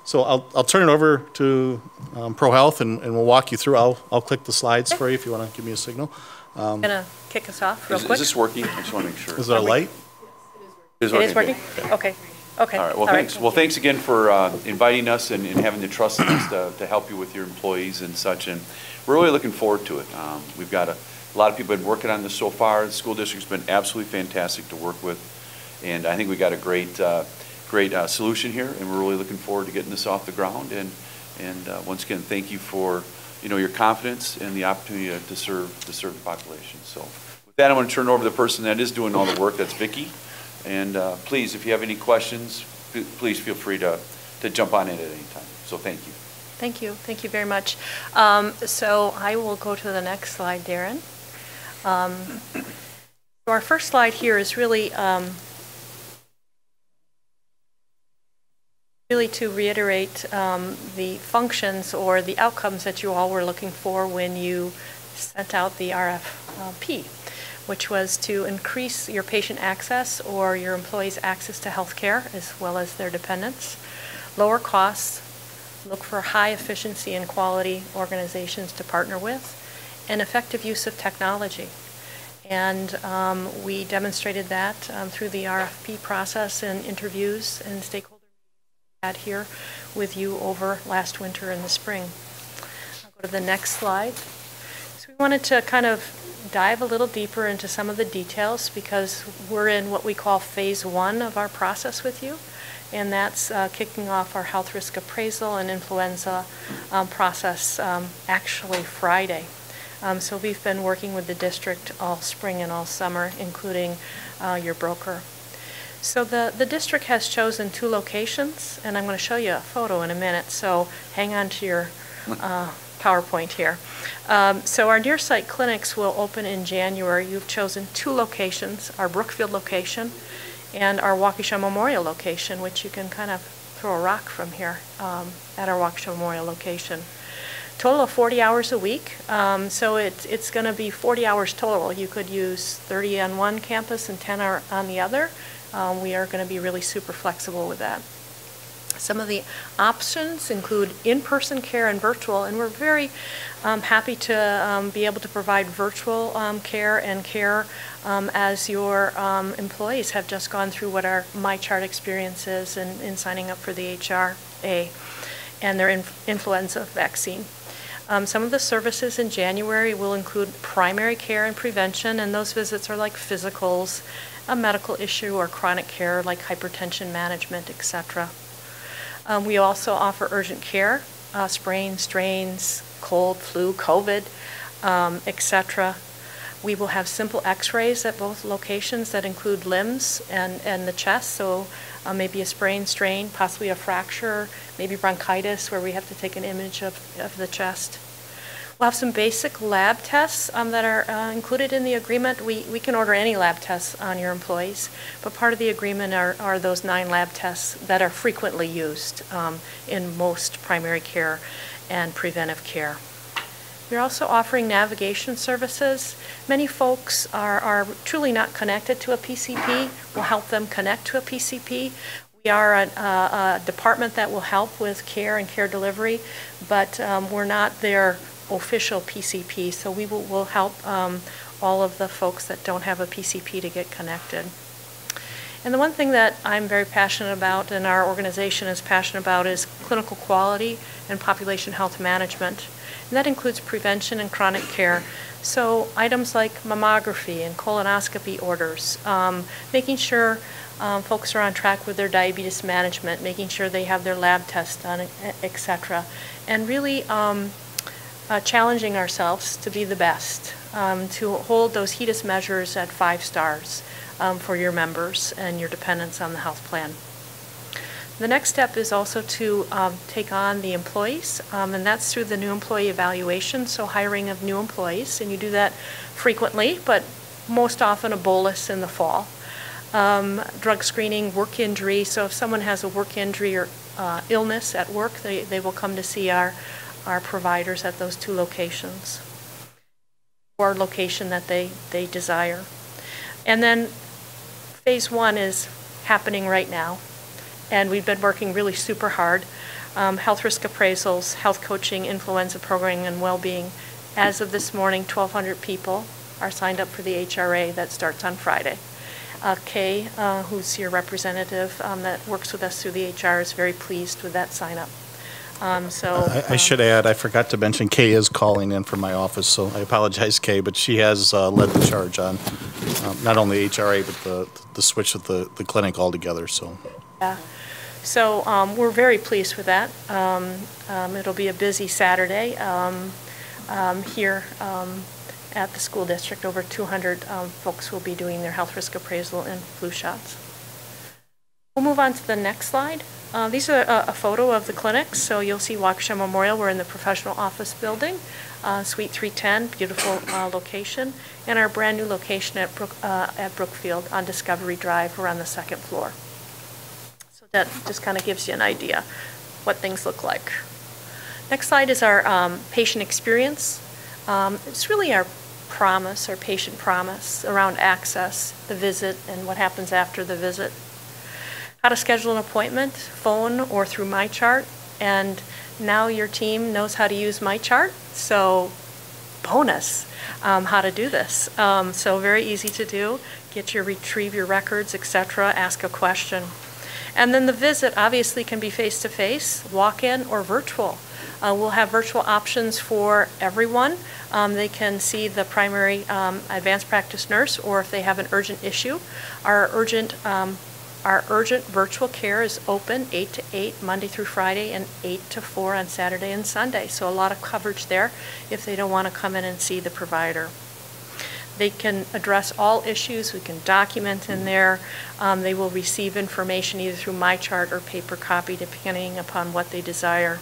So I'll, I'll turn it over to um, Pro Health and, and we'll walk you through. I'll, I'll click the slides for you if you want to give me a signal. Um, Gonna kick us off real Is, quick? is this working? I just want to make sure. Is there a light? It It is working? good. Okay, okay. All right, well, thanks, well, thanks again for uh, inviting us and and having the trust in us to, to help you with your employees and such, and we're really looking forward to it. Um, We've got a, a lot of people have been working on this so far, the school district's been absolutely fantastic to work with, and I think we got a great, uh, great uh, solution here, and we're really looking forward to getting this off the ground, and, and uh, once again, thank you for, you know, your confidence and the opportunity to- serve, to serve the population, so. With that, I'm going to turn over to the person that is doing all the work, that's Vicki. And uh, please, if you have any questions, please feel free to, to jump on in at any time. So thank you. Thank you, thank you very much. Um, So I will go to the next slide, Darren. Um, Our first slide here is really, um, really to reiterate um, the functions or the outcomes that you all were looking for when you sent out the RFP, which was to increase your patient access or your employees' access to health care as well as their dependents, lower costs, look for high efficiency and quality organizations to partner with, and effective use of technology. And um, we demonstrated that um, through the RFP process and interviews and stakeholder had here with you over last winter and the spring. I'll go to the next slide. So we wanted to kind of dive a little deeper into some of the details because we're in what we call phase one of our process with you and that's uh, kicking off our health risk appraisal and influenza um, process um, actually Friday. Um, So we've been working with the district all spring and all summer, including uh, your broker. So the, the district has chosen two locations, and I'm going to show you a photo in a minute, so hang on to your uh, PowerPoint here. Um, So our near site clinics will open in January. You've chosen two locations, our Brookfield location and our Waukesha Memorial location, which you can kind of throw a rock from here um, at our Waukesha Memorial location. Total of 40 hours a week, um, so it's, it's going to be 40 hours total. You could use 30 on one campus and 10 are on the other. Um, We are going to be really super flexible with that. Some of the options include in-person care and virtual, and we're very um, happy to um, be able to provide virtual um, care and care um, as your um, employees have just gone through what our MyChart experience is in, in signing up for the HRA and their inf- influenza vaccine. Um, Some of the services in January will include primary care and prevention, and those visits are like physicals, a medical issue, or chronic care like hypertension management, etc. Um, We also offer urgent care, uh, sprains, strains, cold, flu, COVID, um, et cetera. We will have simple x-rays at both locations that include limbs and, and the chest, so uh, maybe a sprain, strain, possibly a fracture, maybe bronchitis, where we have to take an image of, of the chest. We'll have some basic lab tests um, that are uh, included in the agreement. We, we can order any lab tests on your employees, but part of the agreement are, are those nine lab tests that are frequently used um, in most primary care and preventive care. We're also offering navigation services. Many folks are, are truly not connected to a PCP. We'll help them connect to a PCP. We are a, a, a department that will help with care and care delivery, but um, we're not their official PCP, so we will, will help um, all of the folks that don't have a PCP to get connected. And the one thing that I'm very passionate about and our organization is passionate about is clinical quality and population health management. And that includes prevention and chronic care. So items like mammography and colonoscopy orders, um, making sure um, folks are on track with their diabetes management, making sure they have their lab tests done, et cetera. And really um, uh, challenging ourselves to be the best, um, to hold those HEDIS measures at five stars um, for your members and your dependents on the health plan. The next step is also to um, take on the employees, um, and that's through the new employee evaluation, so hiring of new employees, and you do that frequently, but most often a bolus in the fall. Um, Drug screening, work injury, so if someone has a work injury or uh, illness at work, they, they will come to see our, our providers at those two locations, or location that they, they desire. And then phase one is happening right now, and we've been working really super hard. um, health risk appraisals, health coaching, influenza programming, and well-being. As of this morning, 1,200 people are signed up for the HRA that starts on Friday. Uh, Kay, uh, who's your representative um, that works with us through the HR, is very pleased with that sign-up. Um, So. I, I uh, should add, I forgot to mention, Kay is calling in from my office, so I apologize, Kay, but she has uh, led the charge on um, not only HRA, but the, the switch of the, the clinic altogether, so. Yeah. So um, we're very pleased with that. Um, um, It'll be a busy Saturday um, um, here um, at the school district. Over 200 um, folks will be doing their health risk appraisal and flu shots. We'll move on to the next slide. Uh, These are a a photo of the clinics. So you'll see Waukesha Memorial, we're in the professional office building, uh, Suite 310, beautiful uh, location, and our brand-new location at Brook- uh, at Brookfield on Discovery Drive, we're on the second floor. So that just kind of gives you an idea what things look like. Next slide is our um, patient experience. Um, It's really our promise, our patient promise around access, the visit, and what happens after the visit. How to schedule an appointment, phone or through MyChart, and now your team knows how to use MyChart, so bonus um, how to do this. Um, So very easy to do. Get your, retrieve your records, etc. ask a question. And then the visit obviously can be face-to-face, walk-in, or virtual. Uh, We'll have virtual options for everyone. Um, They can see the primary um, advanced practice nurse, or if they have an urgent issue. Our urgent, um, our urgent virtual care is open 8 to 8, Monday through Friday, and 8 to 4 on Saturday and Sunday. So a lot of coverage there if they don't want to come in and see the provider. They can address all issues, we can document in there. Um, They will receive information either through MyChart or paper copy, depending upon what they desire.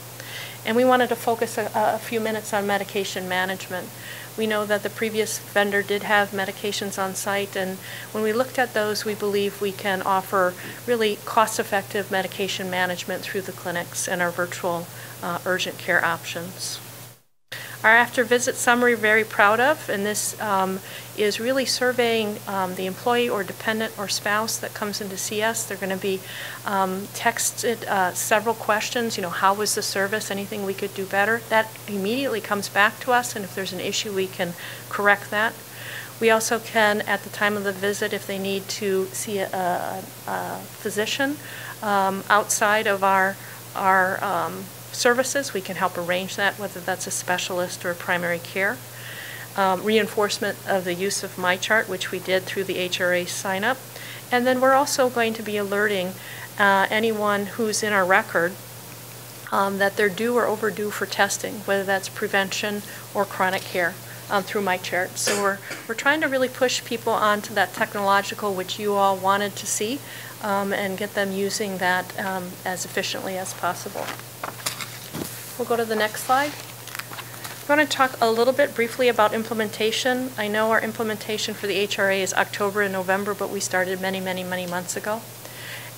And we wanted to focus a, a few minutes on medication management. We know that the previous vendor did have medications on site, and when we looked at those, we believe we can offer really cost-effective medication management through the clinics and our virtual uh, urgent care options. Our after-visit summary, very proud of, and this um, is really surveying um, the employee or dependent or spouse that comes in to see us. They're going to be um, texted uh, several questions, you know, how was the service, anything we could do better? That immediately comes back to us, and if there's an issue, we can correct that. We also can, at the time of the visit, if they need to see a, a, a physician um, outside of our, our um, services, we can help arrange that, whether that's a specialist or primary care. Um, Reinforcement of the use of MyChart, which we did through the HRA sign-up. And then we're also going to be alerting uh, anyone who's in our record um, that they're due or overdue for testing, whether that's prevention or chronic care um, through MyChart. So we're, we're trying to really push people onto that technological, which you all wanted to see, um, and get them using that um, as efficiently as possible. We'll go to the next slide. I want to talk a little bit briefly about implementation. I know our implementation for the HRA is October and November, but we started many, many, many months ago.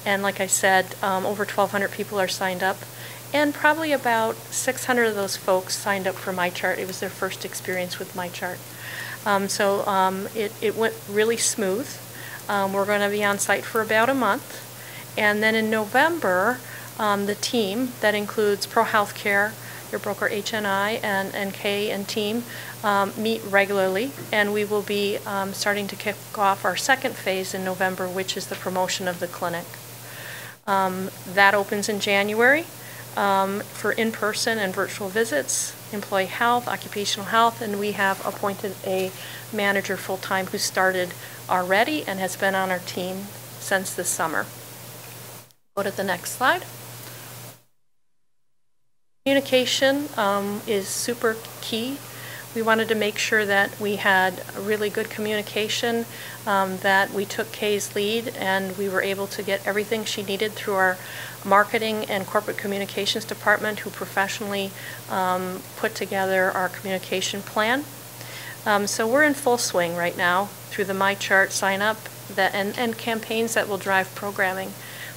And like I said, um, over 1,200 people are signed up, and probably about 600 of those folks signed up for MyChart. It was their first experience with MyChart. Um, so um, it, it went really smooth. Um, we're going to be on site for about a month. And then in November, um, the team, that includes Pro Healthcare, your broker HNI, and, Kay and team, um, meet regularly, and we will be um, starting to kick off our second phase in November, which is the promotion of the clinic. Um, that opens in January um, for in-person and virtual visits, employee health, occupational health, and we have appointed a manager full-time who started already and has been on our team since this summer. Go to the next slide. Communication um, is super key. We wanted to make sure that we had really good communication, um, that we took Kay's lead, and we were able to get everything she needed through our marketing and corporate communications department, who professionally um, put together our communication plan. Um, so we're in full swing right now through the MyChart sign up that, and, and campaigns that will drive programming.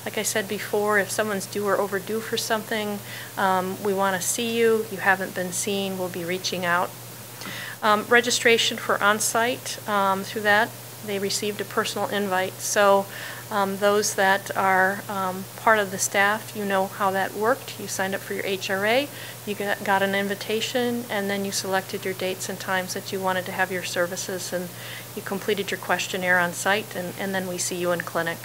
Like I said before, if someone's due or overdue for something, um, we want to see you. You haven't been seen, we'll be reaching out. Um, registration for on-site um, through that they received a personal invite. So um, those that are um, part of the staff, you know how that worked. You signed up for your HRA, you got, got an invitation, and then you selected your dates and times that you wanted to have your services, and you completed your questionnaire on site, and, and then we see you in clinic.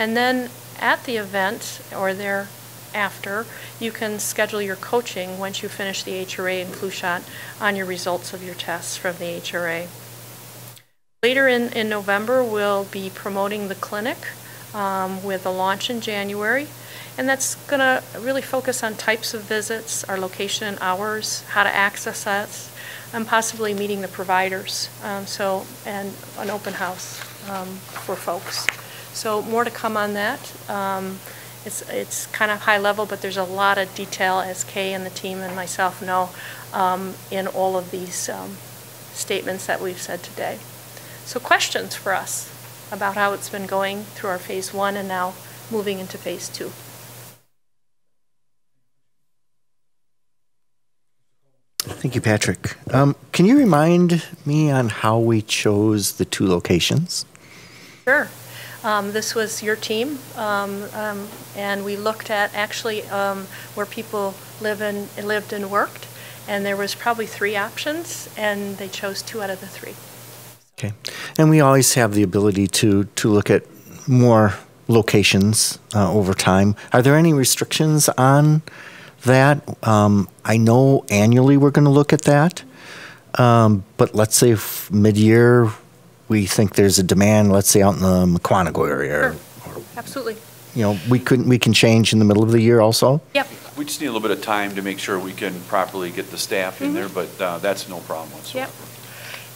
And then at the event, or thereafter, you can schedule your coaching once you finish the HRA and flu shot on your results of your tests from the HRA. Later in, in November, we'll be promoting the clinic um, with a launch in January. And that's going to really focus on types of visits, our location and hours, how to access us, and possibly meeting the providers. Um, so, and an open house um, for folks. So more to come on that. Um, it's, it's kind of high level, but there's a lot of detail, as Kay and the team and myself know, um, in all of these um, statements that we've said today. So questions for us about how it's been going through our phase one and now moving into phase two. Thank you, Patrick. Um, can you remind me on how we chose the two locations? Sure. Um, this was your team, um, um and we looked at actually um, where people live and lived and worked, and there was probably three options, and they chose two out of the three. Okay. And we always have the ability to, to look at more locations uh, over time. Are there any restrictions on that? Um, I know annually we're going to look at that, um, but let's say mid-year we think there's a demand, let's say out in the Mukwonago area. Sure. Or, Absolutely. You know, we couldn't, we can change in the middle of the year also. Yep. We just need a little bit of time to make sure we can properly get the staff in mm -hmm. there, but uh, that's no problem whatsoever. Yep.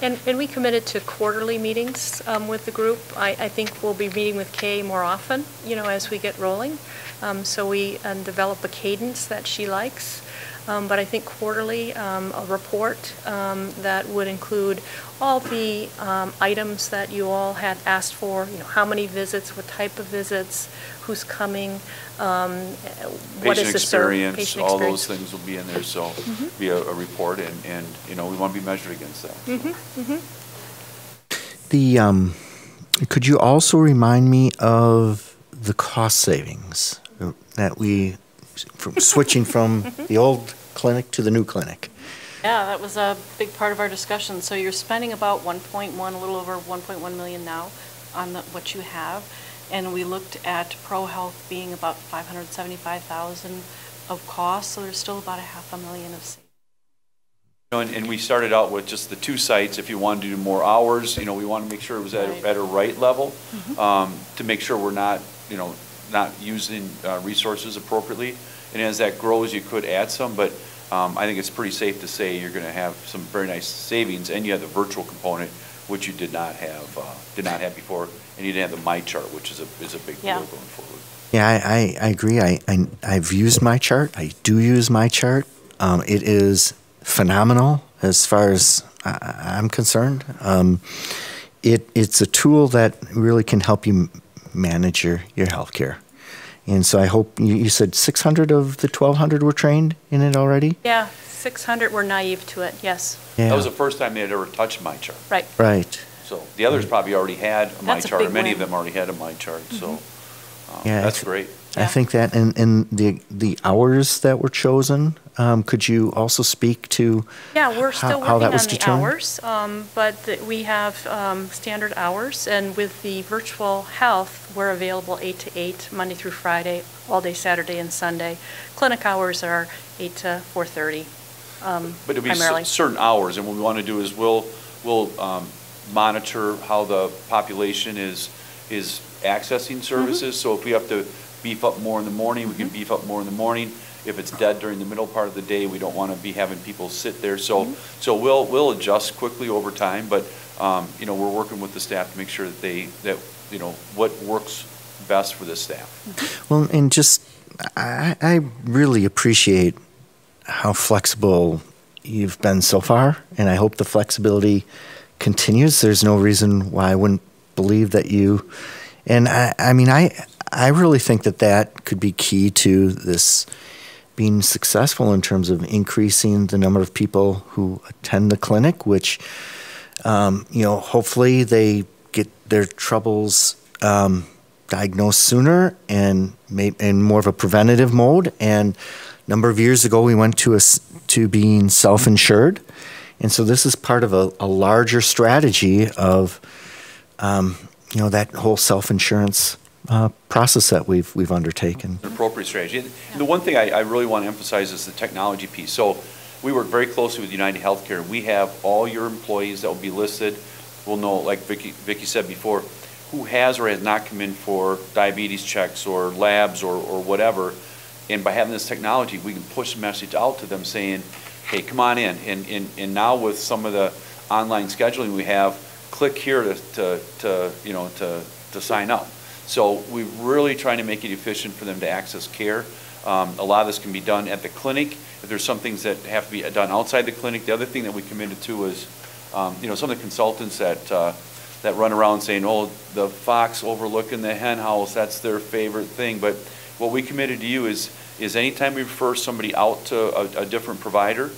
And, and we committed to quarterly meetings um, with the group. I, I think we'll be meeting with Kay more often, you know, as we get rolling. Um, so we um, develop a cadence that she likes. Um, but I think quarterly, um, a report um, that would include all the um, items that you all had asked for, you know, how many visits, what type of visits, who's coming, um, what Patient is the experience, patient all experience. those things will be in there, so Mhm. be a, a report, and, and, you know, we want to be measured against that. Mhm, mhm. The um, could you also remind me of the cost savings that we from switching from the old clinic to the new clinic? Yeah, that was a big part of our discussion. So you're spending about 1.1, a little over 1.1 million now on the, what you have. And we looked at ProHealth being about 575,000 of cost, so there's still about a half a million of savings. You know, and, and we started out with just the two sites. If you wanted to do more hours, you know, we want to make sure it was at, Right. at a right level Mhm. um, to make sure we're not, you know, not using uh, resources appropriately. And as that grows, you could add some, but um, I think it's pretty safe to say you're going to have some very nice savings, and you have the virtual component, which you did not have, uh, did not have before, and you didn't have the MyChart, which is a, is a big deal Yeah. going forward. Yeah, I, I, I agree. I, I I've used MyChart. I do use MyChart. Um, it is phenomenal as far as I, I'm concerned. Um, it it's a tool that really can help you manage your your healthcare. And so I hope you, you said 600 of the 1,200 were trained in it already. Yeah, 600 were naive to it, yes. Yeah. That was the first time they had ever touched MyChart. Right. Right. So the others probably already had a My That's a Chart, or big many of win. them already had a MyChart, so um, Yeah, that's th- great. I think that, in, and the the hours that were chosen. Um, could you also speak to? Yeah, we're still how working that on was the determined? hours, um, but th- we have um, standard hours, and with the virtual health, we're available 8 to 8, Monday through Friday, all day Saturday and Sunday. Clinic hours are 8 to 4:30 um, But it'll be cer- primarily. certain hours, and what we want to do is we'll, we'll um, monitor how the population is, is accessing services. So if we have to beef up more in the morning, we can beef up more in the morning. If it's dead during the middle part of the day, we don't want to be having people sit there. So, so we'll, we'll adjust quickly over time, but, um, you know, we're working with the staff to make sure that they, that, you know, what works best for the staff. Well, and just I, I really appreciate how flexible you've been so far, and I hope the flexibility continues. There's no reason why I wouldn't believe that you. And I, I mean, I, I really think that that could be key to this being successful in terms of increasing the number of people who attend the clinic, which um, you know, hopefully they get their troubles um, diagnosed sooner and in more of a preventative mode. And a number of years ago, we went to a to being self-insured, and so this is part of a, a larger strategy of, um, you know, that whole self-insurance uh, process that we've we've undertaken. an appropriate strategy. And the one thing I, I really want to emphasize is the technology piece. So we work very closely with United Healthcare. We have all your employees that will be listed. We'll know, like Vicky, Vicky said before, who has or has not come in for diabetes checks or labs or, or whatever. And by having this technology, we can push a message out to them saying, hey, come on in. And, and, and now with some of the online scheduling we have, click here to, to, to you know, to, to sign up. So we're really trying to make it efficient for them to access care. Um, a lot of this can be done at the clinic. If there's some things that have to be done outside the clinic, the other thing that we committed to is, um, you know, some of the consultants that, uh, that run around saying, oh, the fox overlooking the hen house, that's their favorite thing. But what we committed to you is, is anytime we refer somebody out to a, a different provider,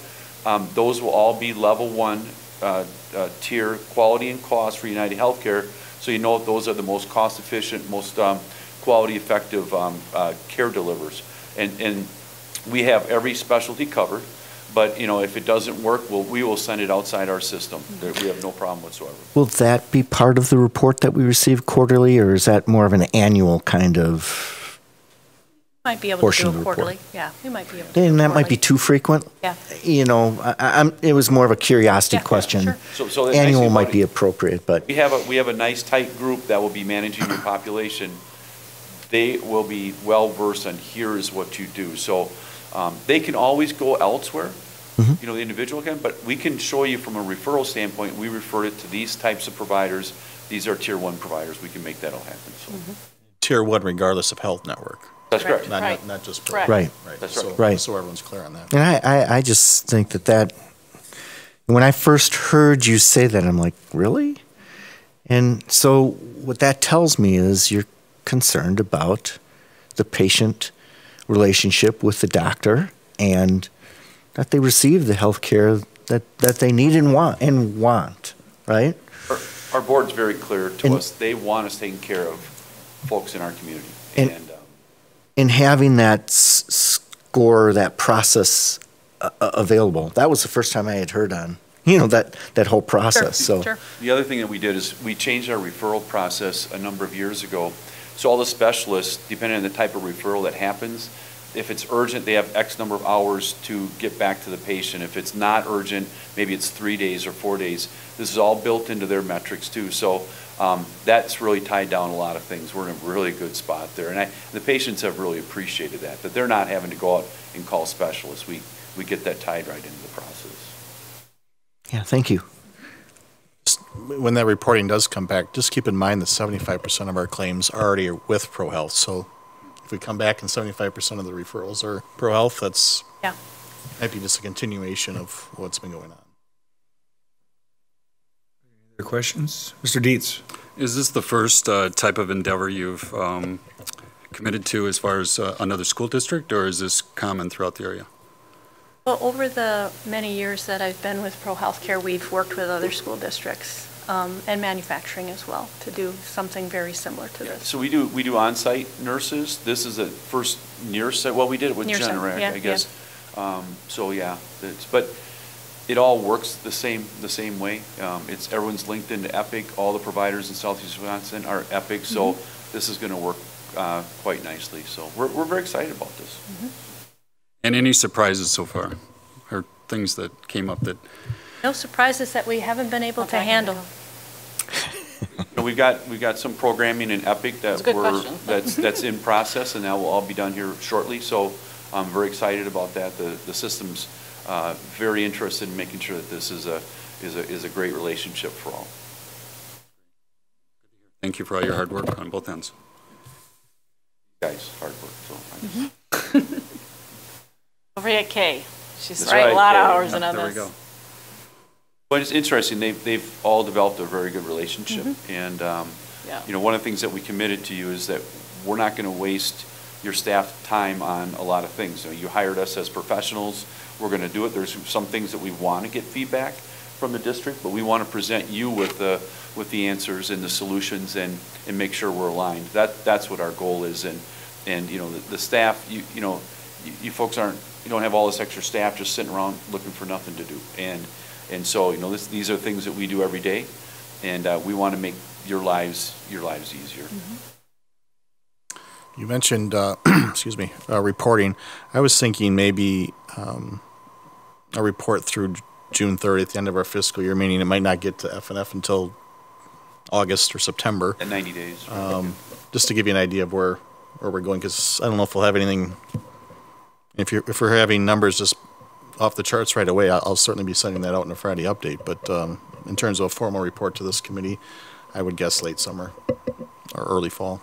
um, those will all be level one uh, uh, tier quality and cost for United Healthcare. So you know those are the most cost efficient, most um, quality effective um, uh, care delivers. And, and we have every specialty covered, but you know if it doesn't work, we'll, we will send it outside our system. There- We have no problem whatsoever. Will that be part of the report that we receive quarterly, or is that more of an annual kind of? Might be able to do of the it report. quarterly. Yeah, we might be able to. do And it that might be too frequent. Yeah. You know, I, I'm. It was more of a curiosity Yeah, yeah, question. sure. So, so the nice thing Annual might be appropriate, but We have a, we have a nice tight group that will be managing your population. They will be well-versed on here is what you do. So um, they can always go elsewhere, Mhm. you know, the individual can, but we can show you from a referral standpoint, we refer it to these types of providers. These are tier one providers. We can make that all happen, so. Tier one regardless of health network, That's correct. not, Right. not, not just. Correct. Right. Right. That's So- right. Right. So everyone's clear on that. and I, I, I just think that that when I first heard you say that, I'm like, really? And so what that tells me is you're concerned about the patient relationship with the doctor and that they receive the health care that, that they need and want and want, right? Our- Our board's very clear to And- us. They want us taking care of folks in our community. And- And in having that s- score, that process uh, uh, available. That was the first time I had heard on, you know, that, that whole process, so. Sure. The other thing that we did is we changed our referral process a number of years ago. So all the specialists, depending on the type of referral that happens, if it's urgent, they have X number of hours to get back to the patient. If it's not urgent, maybe it's three days or four days. This is all built into their metrics too. So um, that's really tied down a lot of things. We're in a really good spot there. And I, the patients have really appreciated that, that they're not having to go out and call specialists. We, we get that tied right into the process. Yeah, thank you. When that reporting does come back, just keep in mind that seventy-five percent of our claims are already are with ProHealth. So if we come back and seventy-five percent of the referrals are ProHealth, that's Yeah. might be just a continuation of what's been going on. Other questions? Mr. Dietz? Is this the first uh, type of endeavor you've um, committed to as far as uh, another school district, or is this common throughout the area? Well, over the many years that I've been with ProHealth Care, we've worked with other school districts um, and manufacturing as well to do something very similar to this. So we do, we do on-site nurses. This is the first near site, well, we did it with Near Generac, yeah, I guess. Um, So, yeah, it's, but it all works the same, the same way. Um, It's, everyone's linked into Epic. All the providers in southeast Wisconsin are Epic, so Mm-hmm. this is going to work uh, quite nicely. So we're, we're very excited about this. And any surprises so far, or things that came up that No surprises that we haven't been able to handle. You know, We've got, we've got some programming in Epic That's that a good we're, that's, that's in process, and that will all be done here shortly. So I'm very excited about that. The, the system's uh, very interested in making sure that this is a, is a, is a great relationship for all. Thank you for all your hard work on both ends. Guys, hard work, so. I- Over at Kay. She's That's right, a right, lot of Kay. hours in on There we go. But it's interesting, they've, they've all developed a very good relationship. And, um, Yeah. you know, one of the things that we committed to you is that we're not going to waste your staff time on a lot of things. You know, You hired us as professionals, we're going to do it. There's some things that we want to get feedback, from the district, but we want to present you with the, with the answers and the solutions and, and make sure we're aligned. That, that's what our goal is, and, and, you know, the, the staff, you, you know, you, you folks aren't, you don't have all this extra staff just sitting around looking for nothing to do. And, and so, you know, this, these are things that we do every day, and uh, we want to make your lives, your lives easier. You mentioned, uh, excuse me, uh, reporting. I was thinking maybe um, a report through June 30th, the end of our fiscal year, meaning it might not get to F and F until August or September. At 90 days. Um, Just to give you an idea of where, where we're going, because I don't know if we'll have anything, if you're, if we're having numbers just off the charts right away, I'll I'll certainly be sending that out in a Friday update. But um, in terms of a formal report to this committee, I would guess late summer or early fall.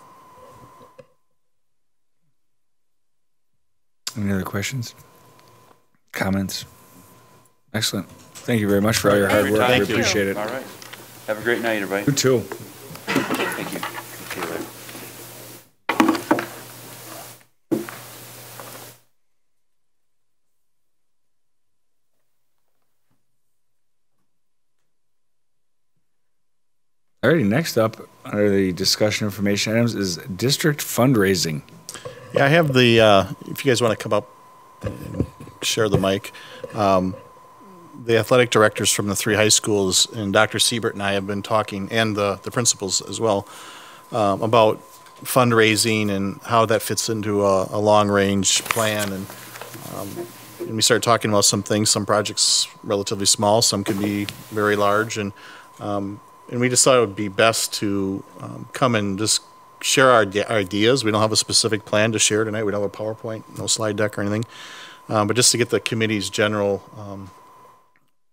Any other questions? Comments? Excellent. Thank you very much for all your hard work. We you. appreciate it. All right. Have a great night, everybody. You too. Thank you. See you later. Alrighty, next up, under the discussion information items is district fundraising. Yeah, I have the, uh, if you guys want to come up and share the mic. um, The athletic directors from the three high schools and Dr. Siebert and I have been talking, and the, the principals as well, um, about fundraising and how that fits into a, a long-range plan. And, um, and we started talking about some things, some projects relatively small, some could be very large. And, um, and we decided it would be best to um, come and just share our ide- ideas. We don't have a specific plan to share tonight. We don't have a PowerPoint, no slide deck or anything. Um, But just to get the committee's general um,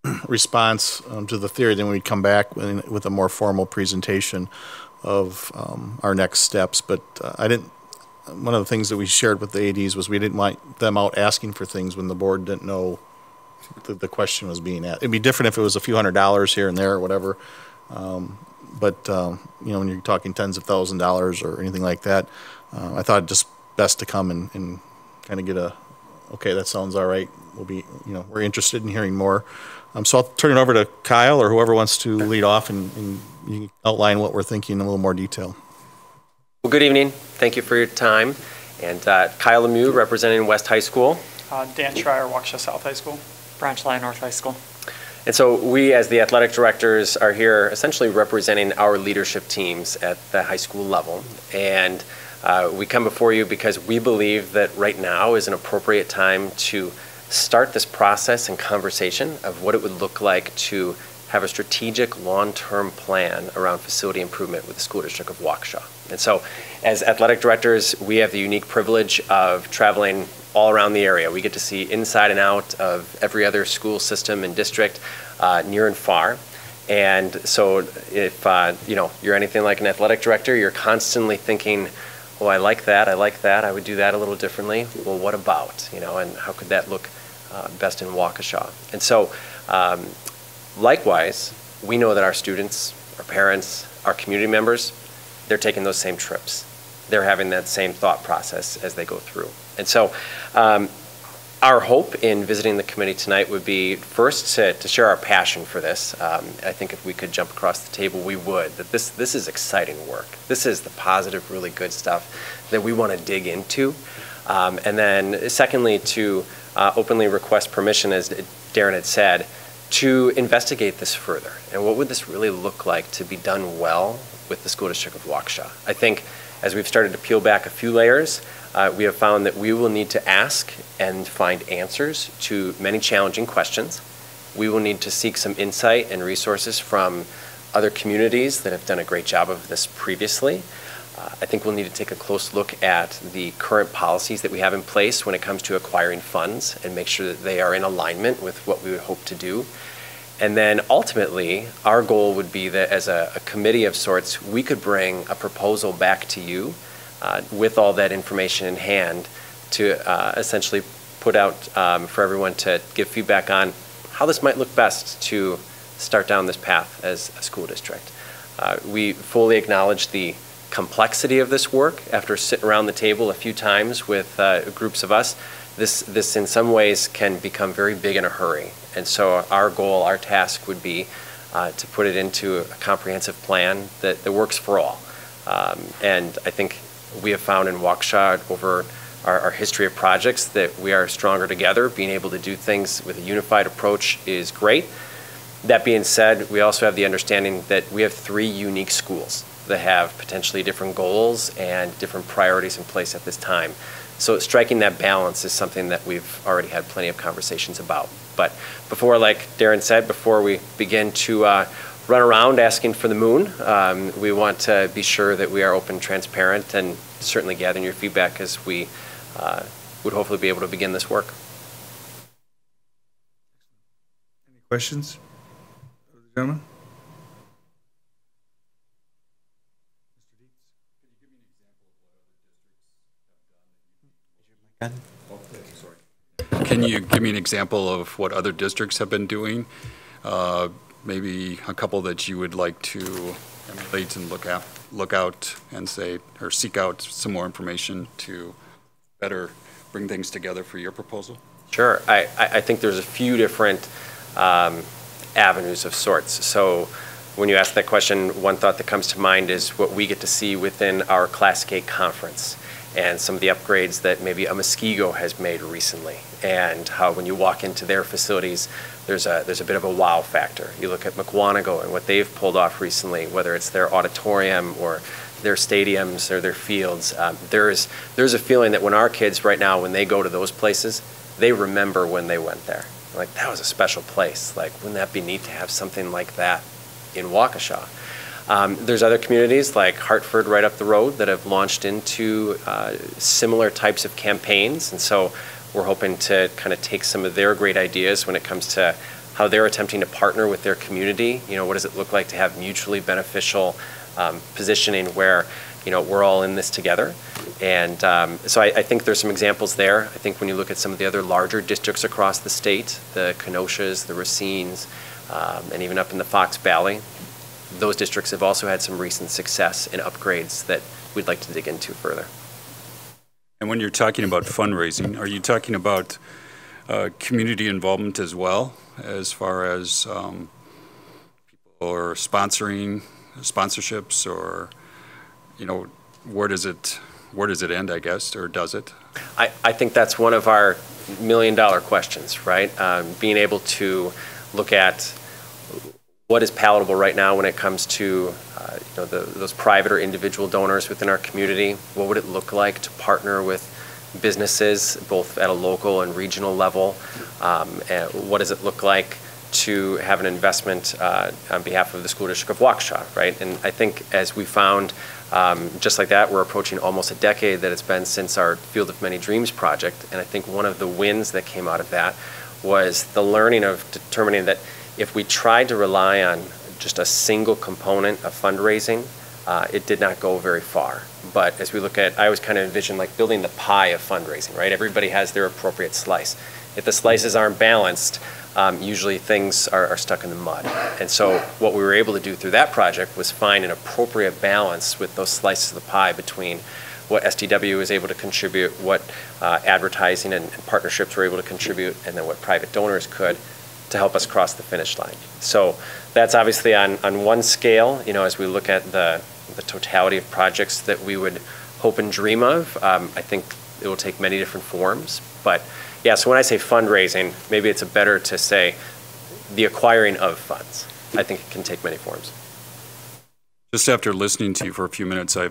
response um, to the theory, then we'd come back with with a more formal presentation of um, our next steps. But uh, I didn't, one of the things that we shared with the ADs was we didn't want them out asking for things when the board didn't know the, the question was being asked. It'd be different if it was a few hundred dollars here and there or whatever. Um, But, um, you know, when you're talking tens of thousand dollars or anything like that, uh, I thought just best to come and, and kind of get a, okay, that sounds all right. We'll be, you know, we're interested in hearing more. Um, so I'll turn it over to Kyle or whoever wants to lead off and, and you can outline what we're thinking in a little more detail. Well, good evening. Thank you for your time. And uh, Kyle Lemieux, representing West High School. Uh, Dan Schreier, Waukesha South High School. Branch Line North High School. And so we, as the athletic directors, are here essentially representing our leadership teams at the high school level. And uh, we come before you because we believe that right now is an appropriate time to start this process and conversation of what it would look like to have a strategic long-term plan around facility improvement with the school district of Waukesha. And so, as athletic directors, we have the unique privilege of traveling all around the area. We get to see inside and out of every other school system and district, uh, near and far. And so, if uh, you know you're anything like an athletic director, you're constantly thinking, "Oh, I like that. I like that. I would do that a little differently." Well, what about you know, and how could that look uh, best in Waukesha? And so, um, likewise, we know that our students, our parents, our community members, they're taking those same trips. They're having that same thought process as they go through. And so, um, our hope in visiting the committee tonight would be first to, to share our passion for this. Um, I think if we could jump across the table, we would. That this this is exciting work. This is the positive, really good stuff that we want to dig into. Um, and then, secondly, to uh, openly request permission, as Darren had said, to investigate this further. And what would this really look like to be done well with the school district of Waukesha? I think as we've started to peel back a few layers, uh, we have found that we will need to ask and find answers to many challenging questions. We will need to seek some insight and resources from other communities that have done a great job of this previously. I think we'll need to take a close look at the current policies that we have in place when it comes to acquiring funds and make sure that they are in alignment with what we would hope to do. And then ultimately, our goal would be that as a, a committee of sorts, we could bring a proposal back to you uh, with all that information in hand to uh, essentially put out um, for everyone to give feedback on how this might look best to start down this path as a school district. Uh, we fully acknowledge the complexity of this work after sitting around the table a few times with uh, groups of us. This, this in some ways can become very big in a hurry. And so our goal, our task would be uh, to put it into a comprehensive plan that, that works for all. Um, and I think we have found in Waukesha over our, our history of projects that we are stronger together. Being able to do things with a unified approach is great. That being said, we also have the understanding that we have three unique schools that have potentially different goals and different priorities in place at this time. So striking that balance is something that we've already had plenty of conversations about. But before, like Darren said, before we begin to uh, run around asking for the moon, um, we want to be sure that we are open, transparent, and certainly gathering your feedback as we uh, would hopefully be able to begin this work. Any questions? Gentlemen? Can you give me an example of what other districts have been doing? Uh, Maybe a couple that you would like to emulate and look out, look out and say, or seek out some more information to better bring things together for your proposal? Sure. I, I I think there's a few different um, avenues of sorts. So when you ask that question, one thought that comes to mind is what we get to see within our Classic 8 conference and some of the upgrades that maybe a Muskego has made recently and how when you walk into their facilities, there's a, there's a bit of a wow factor. You look at Mukwonago and what they've pulled off recently, whether it's their auditorium or their stadiums or their fields, um, there's, there's a feeling that when our kids right now, when they go to those places, they remember when they went there. Like, that was a special place. Like, wouldn't that be neat to have something like that in Waukesha? Um, there's other communities like Hartford right up the road that have launched into uh, similar types of campaigns. And so we're hoping to kind of take some of their great ideas when it comes to how they're attempting to partner with their community. You know, what does it look like to have mutually beneficial um, positioning where, you know, we're all in this together. And um, so I, I, think there's some examples there. I think when you look at some of the other larger districts across the state, the Kenosha's, the Racine's, um, and even up in the Fox Valley, those districts have also had some recent success in upgrades that we'd like to dig into further. And when you're talking about fundraising, are you talking about uh, community involvement as well, as far as um, people are sponsoring sponsorships, or you know, where does it where does it end? I guess, or does it? I, I think that's one of our million dollar questions, right? Um, being able to look at what is palatable right now when it comes to uh, you know, the, those private or individual donors within our community? What would it look like to partner with businesses, both at a local and regional level? Um, and what does it look like to have an investment uh, on behalf of the school district of Waukesha, right? And I think as we found, um, just like that, we're approaching almost a decade that it's been since our Field of Many Dreams project. And I think one of the wins that came out of that was the learning of determining that if we tried to rely on just a single component of fundraising, uh, it did not go very far. But as we look at, I always kind of envision like building the pie of fundraising, right? Everybody has their appropriate slice. If the slices aren't balanced, um, usually things are, are, stuck in the mud. And so what we were able to do through that project was find an appropriate balance with those slices of the pie between what SDW was able to contribute, what uh, advertising and, and partnerships were able to contribute, and then what private donors could to help us cross the finish line. So that's obviously on, on one scale, you know, as we look at the, the totality of projects that we would hope and dream of, um, I think it will take many different forms. But yeah, so when I say fundraising, maybe it's better to say the acquiring of funds. I think it can take many forms. Just after listening to you for a few minutes, I,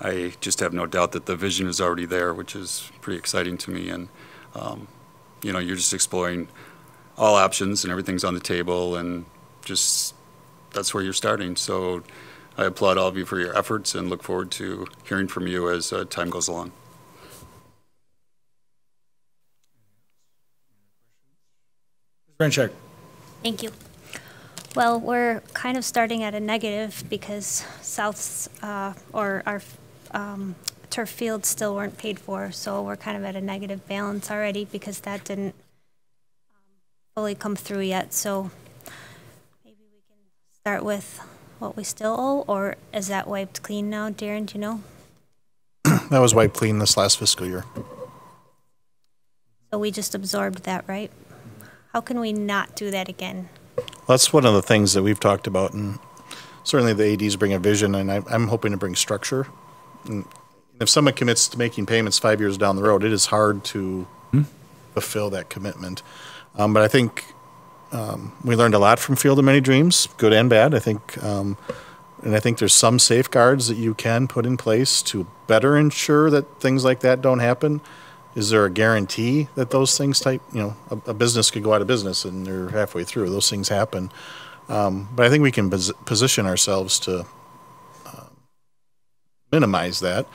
I just have no doubt that the vision is already there, which is pretty exciting to me. And, um, you know, you're just exploring all options and everything's on the table and just that's where you're starting. So I applaud all of you for your efforts and look forward to hearing from you as uh, time goes along. Ms. Thank you. Well, we're kind of starting at a negative because South's uh, or our um, turf fields still weren't paid for, so we're kind of at a negative balance already because that didn't fully come through yet, so maybe we can start with what we still owe, or is that wiped clean now, Darren, do you know? that was wiped clean this last fiscal year. So we just absorbed that, right? how can we not do that again? That's one of the things that we've talked about, and certainly the ADs bring a vision, and I, I'm hoping to bring structure. And if someone commits to making payments five years down the road, it is hard to hmm? fulfill that commitment. Um, but I think um, we learned a lot from Field of Many Dreams, good and bad. I think, um, and I think there's some safeguards that you can put in place to better ensure that things like that don't happen. Is there a guarantee that those things type, you know, a, a business could go out of business and they're halfway through, those things happen. Um, but I think we can pos- position ourselves to uh, minimize that.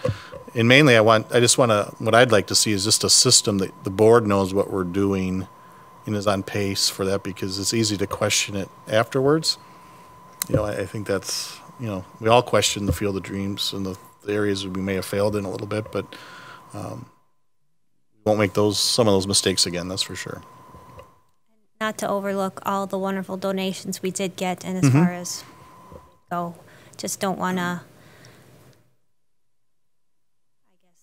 And mainly, I want, I just want to, what I'd like to see is just a system that the board knows what we're doing and is on pace for that because it's easy to question it afterwards. You know, I, I think that's, you know, we all question the field of dreams and the, the areas we may have failed in a little bit, but um, we won't make those, some of those mistakes again, that's for sure. Not to overlook all the wonderful donations we did get, and as Mhm. far as go, just don't want to, I guess,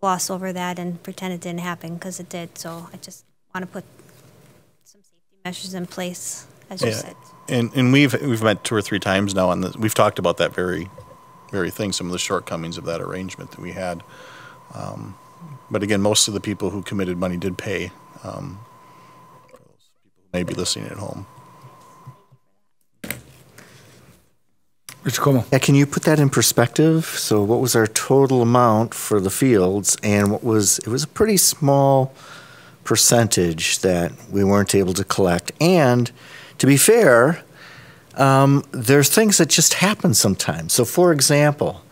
gloss over that and pretend it didn't happen because it did. So I just want to put measures in place, as you Yeah. said. And, and we've, we've met two or three times now and we've talked about that very, very thing, some of the shortcomings of that arrangement that we had. Um, But again, most of the people who committed money did pay. um, for those people who May be listening at home. Mr. Como. Yeah, can you put that in perspective? So what was our total amount for the fields and what was, it was a pretty small percentage that we weren't able to collect. And to be fair, um, there's things that just happen sometimes. So for example,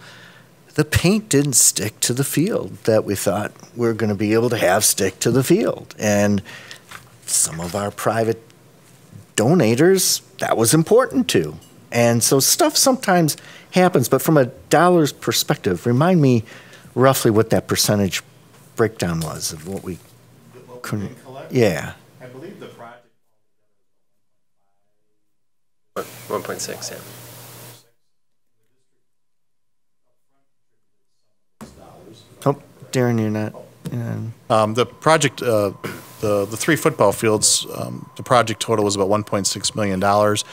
the paint didn't stick to the field that we thought we are going to be able to have stick to the field. And some of our private donators, that was important to. And so stuff sometimes happens, but from a dollars perspective, remind me roughly what that percentage breakdown was of what we couldn't. Yeah. I believe the project. 1.6, yeah. Oh, Darren, you're not. um, Um, the project, uh, the, the three football fields, um, the project total was about one point six million dollars.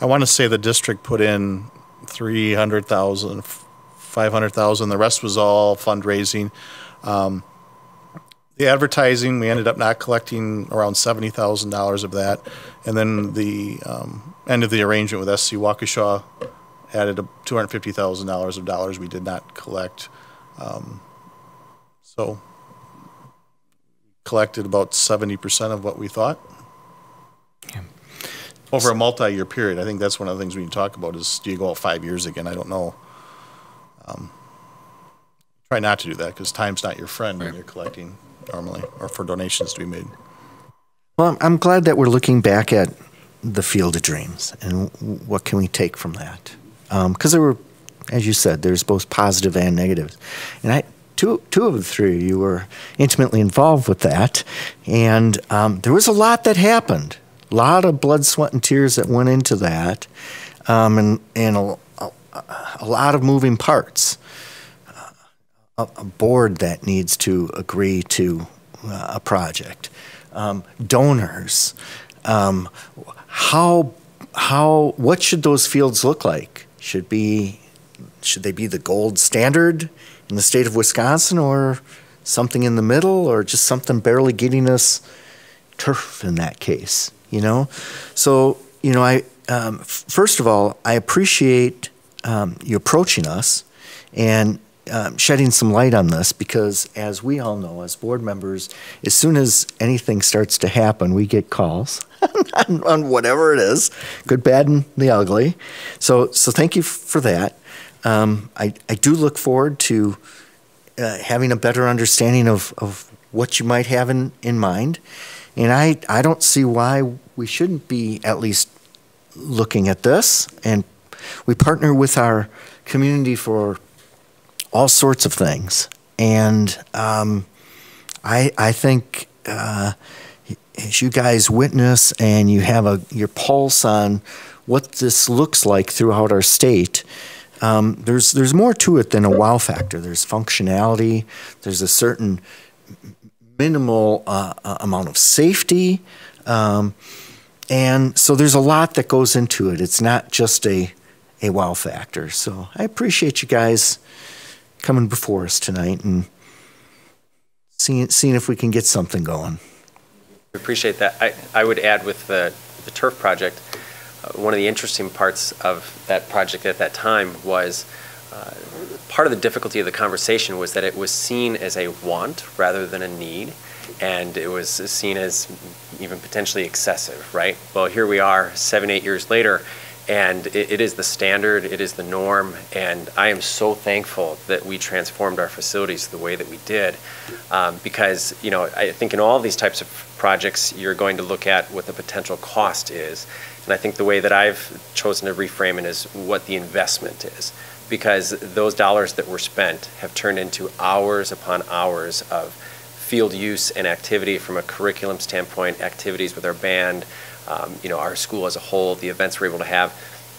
I want to say the district put in three hundred thousand, five hundred thousand, the rest was all fundraising. Um, the advertising, we ended up not collecting around seventy thousand dollars of that. And then the, um, end of the arrangement with SC Waukesha added two hundred fifty thousand dollars of dollars we did not collect. Um, So collected about seventy percent of what we thought. Over a multi-year period, I think that's one of the things we can talk about is, do you go out five years again? I don't know. Um, Try not to do that, because time's not your friend when you're collecting normally, or for donations to be made. Well, I'm- glad that we're looking back at the Field of Dreams and what can we take from that? Because there were, as you said, there's both positive and negatives. And I, two, two of the three you were intimately involved with that. And um, there was a lot that happened, a lot of blood, sweat, and tears that went into that, um, and, and a, a, a lot of moving parts. A, a board that needs to agree to uh, a project um, donors. Um, how how what should those fields look like? Should be should they be the gold standard in the state of Wisconsin, or something in the middle, or just something barely getting us turf in that case? You know, so you know I um, first of all I appreciate um, you approaching us and um, shedding some light on this because, as we all know, as board members, as soon as anything starts to happen, we get calls on, on whatever it is, good, bad, and the ugly. So, so thank you for that. Um, I, I do look forward to uh, having a better understanding of, of what you might have in, in mind. And I, I don't see why we shouldn't be at least looking at this. And we partner with our community for all sorts of things. And um, I, I think uh, as you guys witness and you have a your pulse on what this looks like throughout our state, um, there's there's more to it than a wow factor. There's functionality. There's a certain minimal uh, uh, amount of safety. Um, and so there's a lot that goes into it. It's not just a, a wow factor. So I appreciate you guys coming before us tonight and seeing, seeing if we can get something going. We appreciate that. I, I would add with the, the turf project, uh, one of the interesting parts of that project at that time was uh, part of the difficulty of the conversation was that it was seen as a want rather than a need, and it was seen as even potentially excessive, right? Well, here we are, seven, eight years later, and it, it is the standard, it is the norm, and I am so thankful that we transformed our facilities the way that we did, um, because you know I think in all these types of projects you're going to look at what the potential cost is, and I think the way that I've chosen to reframe it is what the investment is, because those dollars that were spent have turned into hours upon hours of field use and activity from a curriculum standpoint, activities with our band, um, you know, our school as a whole, the events we're able to have.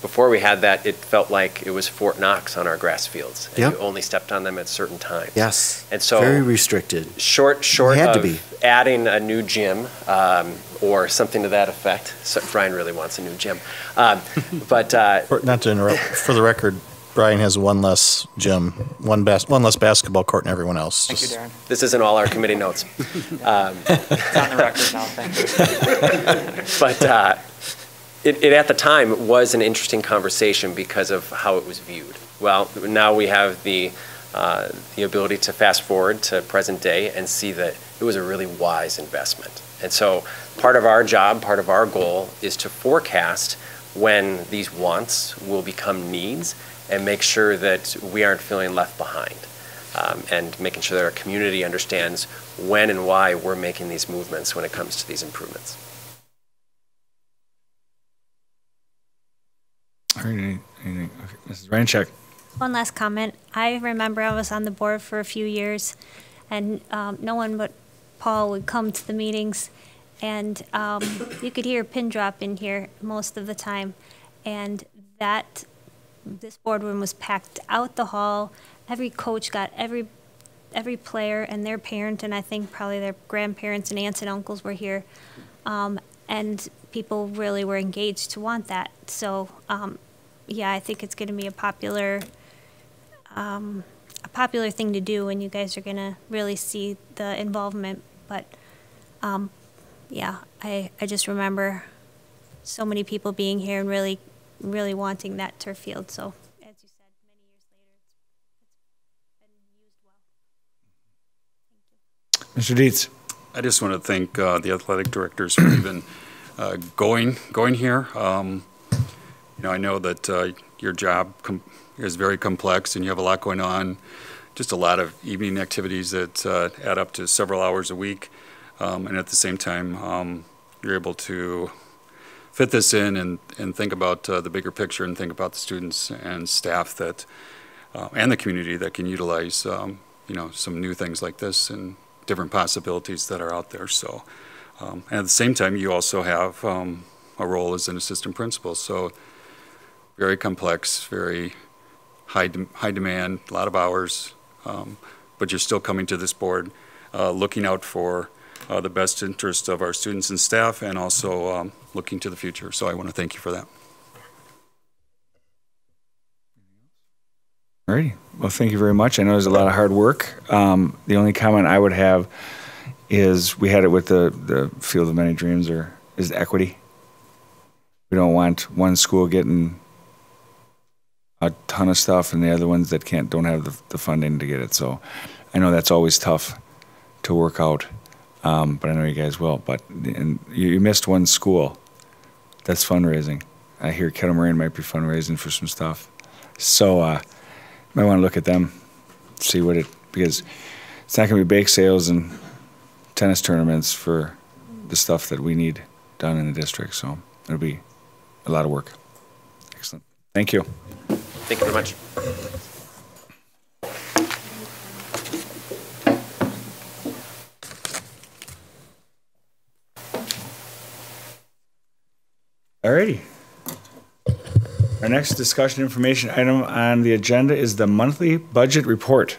Before we had that, it felt like it was Fort Knox on our grass fields. And Yep. you only stepped on them at certain times. Yes. And so Very restricted. short, short had to be. adding a new gym um, or something to that effect. So Brian really wants a new gym, um, but uh, For- Not to interrupt, for the record, Brian has one less gym, one bas, one less basketball court than everyone else. Thank you, Darren. this isn't all our committee notes. Um, It's on the record now, thank you. but uh, it, it at the time was an interesting conversation because of how it was viewed. Well, now we have the uh, the ability to fast forward to present day and see that it was a really wise investment. And so, part of our job, part of our goal, is to forecast when these wants will become needs and make sure that we aren't feeling left behind. Um, and making sure that our community understands when and why we're making these movements when it comes to these improvements. All right, anything, okay, Mrs. Rajnicek. One last comment. I remember I was on the board for a few years, and um, no one but Paul would come to the meetings, and um, you could hear a pin drop in here most of the time. And that, this boardroom was packed out the hall. Every coach got every, every player and their parent, and I think probably their grandparents and aunts and uncles were here. Um, and people really were engaged to want that. So, um, yeah, I think it's going to be a popular, um, a popular thing to do, and you guys are going to really see the involvement. But, um, yeah, I, I just remember so many people being here and really, really wanting that turf field. So, as you said, many years later, it's, it's been used well. Mr. Dietz. I just want to thank uh, the athletic directors for even uh, going, going here. Um, You know, I know that uh, your job com- is very complex and you have a lot going on, just a lot of evening activities that uh, add up to several hours a week. Um, And at the same time, um, you're able to fit this in and, and think about uh, the bigger picture and think about the students and staff that, uh, and the community that can utilize, um, you know, some new things like this and different possibilities that are out there. So, um, and at the same time, you also have um, a role as an assistant principal. So, very complex, very high de- high demand, a lot of hours, um, but you're still coming to this board, uh, looking out for the best interest of our students and staff, and also um, looking to the future. So, I want to thank you for that. All righty. Well, thank you very much. I know there's a lot of hard work. Um, the only comment I would have is we had it with the, the Field of Many Dreams or is equity. We don't want one school getting a ton of stuff and the other ones that can't, don't have the, the funding to get it. So I know that's always tough to work out. Um, but I know you guys will. But and you, you missed one school. That's fundraising. I hear Kettle Moraine might be fundraising for some stuff. So, uh, might want to look at them, see what it because it's not going to be bake sales and tennis tournaments for the stuff that we need done in the district. So it'll be a lot of work. Excellent. Thank you. Thank you very much. Alrighty. Our next discussion information item on the agenda is the monthly budget report.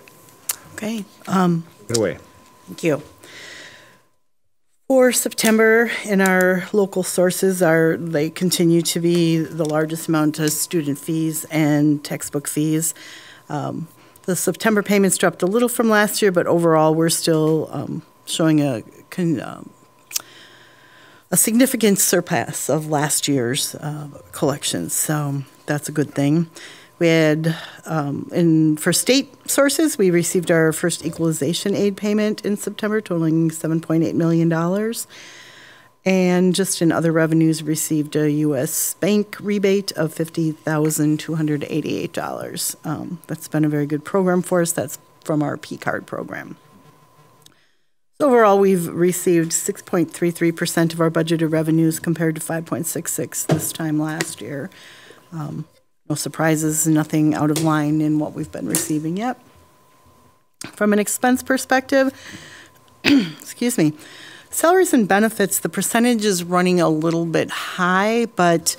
Okay, um, Get away. Thank you. For September, in our local sources are, they continue to be the largest amount of student fees and textbook fees. Um, The September payments dropped a little from last year, but overall, we're still um, showing a, con- um, a significant surpass of last year's uh, collections, so that's a good thing. We had, um, in, for state sources, we received our first equalization aid payment in September totaling $7.8 million. And just in other revenues, received a U.S. bank rebate of $50,288. Um, That's been a very good program for us. That's from our P-card program. Overall, we've received 6.33% of our budgeted revenues compared to 5.66 this time last year. Um, No surprises, nothing out of line in what we've been receiving yet. From an expense perspective, excuse me, salaries and benefits, the percentage is running a little bit high, but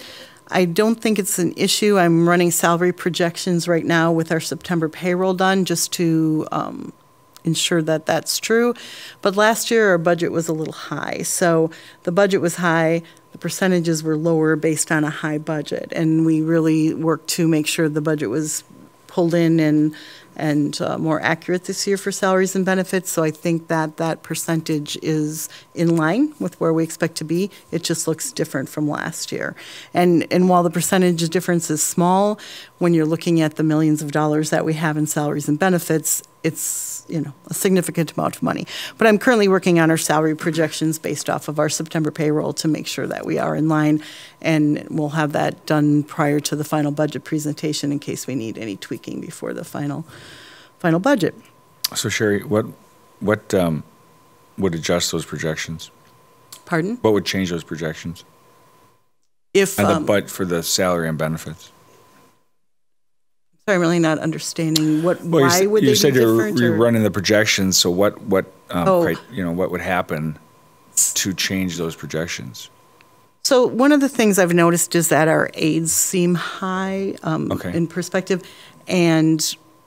I don't think it's an issue. I'm running salary projections right now with our September payroll done just to um, ensure that that's true. But last year, our budget was a little high. So the budget was high, the percentages were lower based on a high budget. And we really worked to make sure the budget was pulled in and, and uh, more accurate this year for salaries and benefits. So I think that that percentage is in line with where we expect to be. It just looks different from last year. And, and while the percentage difference is small, when you're looking at the millions of dollars that we have in salaries and benefits, it's, you know, a significant amount of money. But I'm currently working on our salary projections based off of our September payroll to make sure that we are in line. And we'll have that done prior to the final budget presentation in case we need any tweaking before the final, final budget. So Sherry, what, what um, would adjust those projections? Pardon? What would change those projections? If, And the, um, but for the salary and benefits? Sorry, I'm really not understanding what, Well, why s- would they You be said you're, you're running the projections, so what, what, um, Oh. cri- you know, what would happen to change those projections? So one of the things I've noticed is that our aides seem high um, Okay. in perspective. And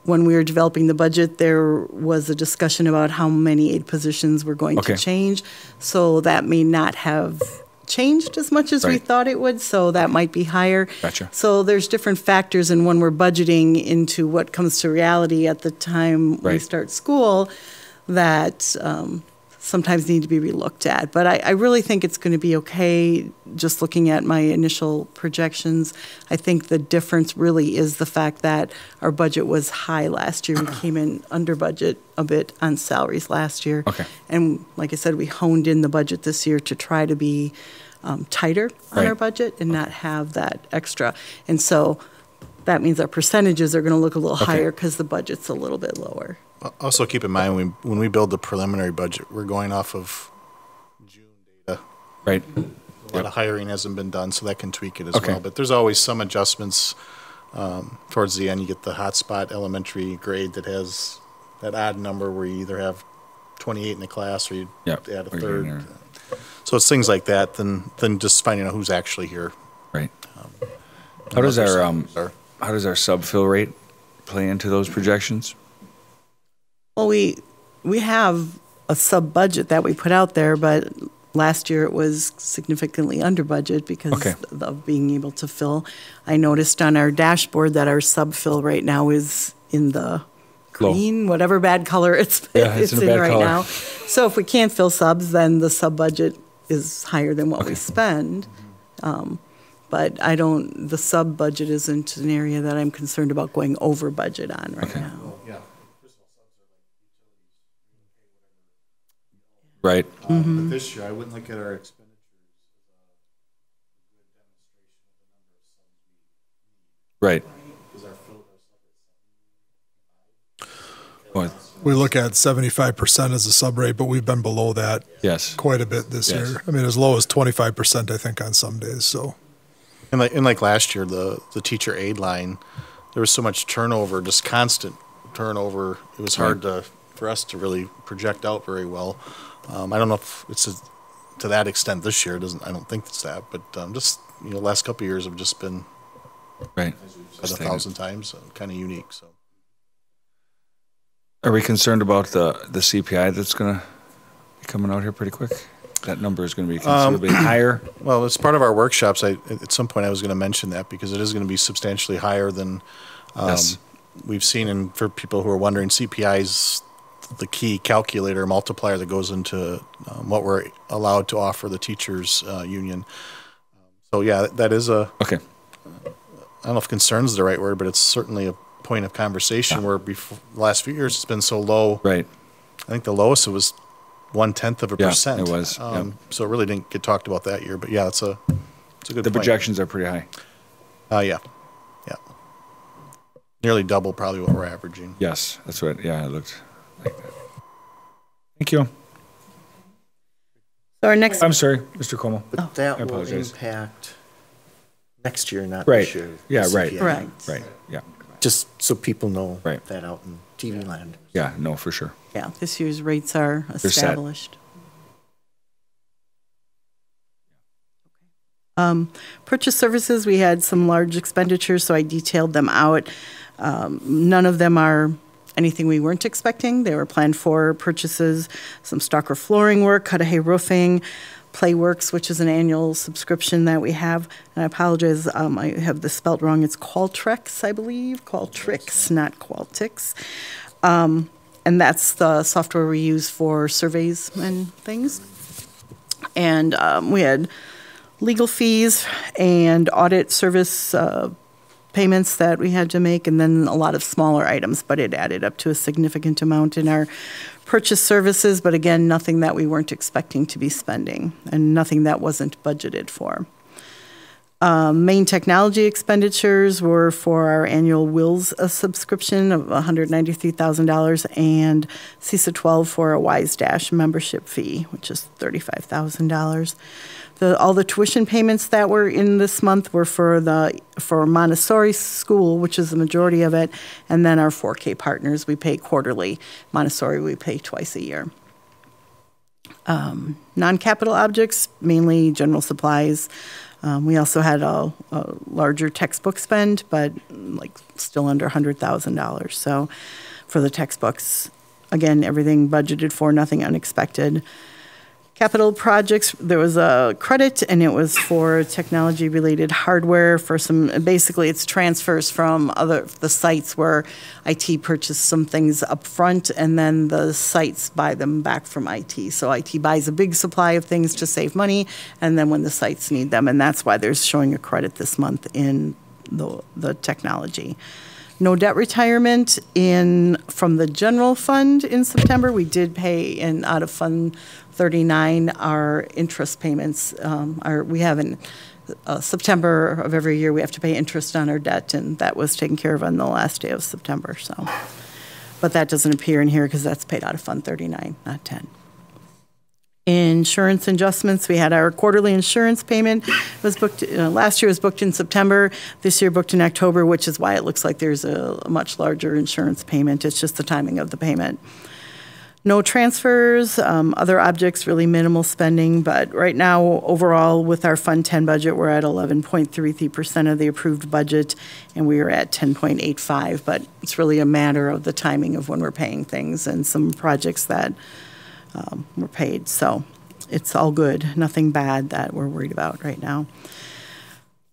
when we were developing the budget, there was a discussion about how many aid positions were going Okay. to change. So that may not have changed as much as we thought it would, so that might be higher. Gotcha. So there's different factors, and when we're budgeting into what comes to reality at the time we start school, that um, sometimes need to be relooked at. But I, I really think it's going to be okay, just looking at my initial projections. I think the difference really is the fact that our budget was high last year. We came in under budget a bit on salaries last year. Okay. And like I said, we honed in the budget this year to try to be um, tighter on our budget and not have that extra. And so that means our percentages are going to look a little Okay. higher because the budget's a little bit lower. Also, keep in mind, when, when we build the preliminary budget, we're going off of June data. Right. A lot of hiring hasn't been done, so that can tweak it as Okay. well. But there's always some adjustments. Um, towards the end, you get the hotspot elementary grade that has that odd number where you either have 28 in the class or you Yep. add a third. So it's things like that, than, than just finding out who's actually here. Right. Um, How does our, um, how does our sub-fill rate play into those projections? Well, we, we have a sub-budget that we put out there, but last year it was significantly under budget because Okay. of being able to fill. I noticed on our dashboard that our sub-fill right now is in the Low. green, whatever bad color it's, Yeah, it's it's in in right color. now. So if we can't fill subs, then the sub-budget is higher than what we spend. Um, But I don't, the sub-budget isn't an area that I'm concerned about going over budget on right Okay. now. Right. Mm-hmm. But this year, I wouldn't look at our expenditures. Right. What? We look at seventy-five percent as a sub rate, but we've been below that Yes. quite a bit this Yes. year. I mean, as low as twenty-five percent, I think, on some days, so. And like, and like last year, the, the teacher aid line, there was so much turnover, just constant turnover. It was hard to, for us to really project out very well. Um, I don't know if it's a, to that extent this year. It doesn't, I don't think it's that, but, um, just, you know, last couple of years have just been Right. said a thousand times, kind of unique, so. Are we concerned about the, the CPI that's gonna be coming out here pretty quick? that number is going to be considerably higher? Well, as part of our workshops, I, at some point I was going to mention that because it is going to be substantially higher than um, Yes. we've seen. And for people who are wondering, CPI is the key calculator multiplier that goes into um, what we're allowed to offer the teachers uh, union. So yeah, that is a okay. I don't know if concern is the right word, but it's certainly a point of conversation where before the last few years it's been so low. Right. I think the lowest it was one tenth of a Yeah, percent. it was, yeah. Um, So it really didn't get talked about that year, but yeah, it's a it's a good. The point. projections are pretty high. Uh, yeah, yeah, nearly double probably what we're averaging. Yes, that's what, yeah, it looked. Thank you. So our next. I'm sorry, Mr. Como. But that I will apologize. impact next year, not Right. this year. Yeah, the right. CPI. Right. Right, yeah, Just so people know Right. that out in TV land. yeah, no, for sure. Yeah, this year's rates are set. established. Um, Purchase services, we had some large expenditures, so I detailed them out. Um, None of them are anything we weren't expecting. They were planned for purchases, some Stalker flooring work, Cudahy roofing, Playworks, which is an annual subscription that we have. And I apologize, um, I have this spelled wrong. It's Qualtrics, I believe, Qualtrics, not Qualtics. Um, And that's the software we use for surveys and things. And um, we had legal fees and audit service uh, payments that we had to make, and then a lot of smaller items, but it added up to a significant amount in our purchase services, but again, nothing that we weren't expecting to be spending, and nothing that wasn't budgeted for. Um, Main technology expenditures were for our annual Wills subscription of $193,000 and CESA 12 for a WISEdash membership fee, which is $35,000. The, all the tuition payments that were in this month were for the, for Montessori school, which is the majority of it, and then our 4K partners, we pay quarterly. Montessori, we pay twice a year. Um, Non-capital objects, mainly general supplies. Um, We also had a, a larger textbook spend, but like still under $100,000. So for the textbooks, again, everything budgeted for, nothing unexpected. Capital projects, there was a credit, and it was for technology-related hardware for some, basically, it's transfers from other, the sites where IT purchased some things up front, and then the sites buy them back from IT. So IT buys a big supply of things to save money, and then when the sites need them, and that's why there's showing a credit this month in the, the technology. No debt retirement in, from the general fund in September. We did pay in, out of Fund 39, our interest payments. um, we have in uh, September of every year, we have to pay interest on our debt, and that was taken care of on the last day of September, so. But that doesn't appear in here because that's paid out of Fund 39, not 10. Insurance adjustments, we had our quarterly insurance payment, It was booked, uh, last year was booked in September, this year booked in October, which is why it looks like there's a a much larger insurance payment, it's just the timing of the payment. No transfers, um, other objects, really minimal spending, but right now, overall, with our Fund 10 budget, we're at 11.33% of the approved budget, and we are at 10.85, but it's really a matter of the timing of when we're paying things and some projects that um, were paid. So it's all good, nothing bad that we're worried about right now.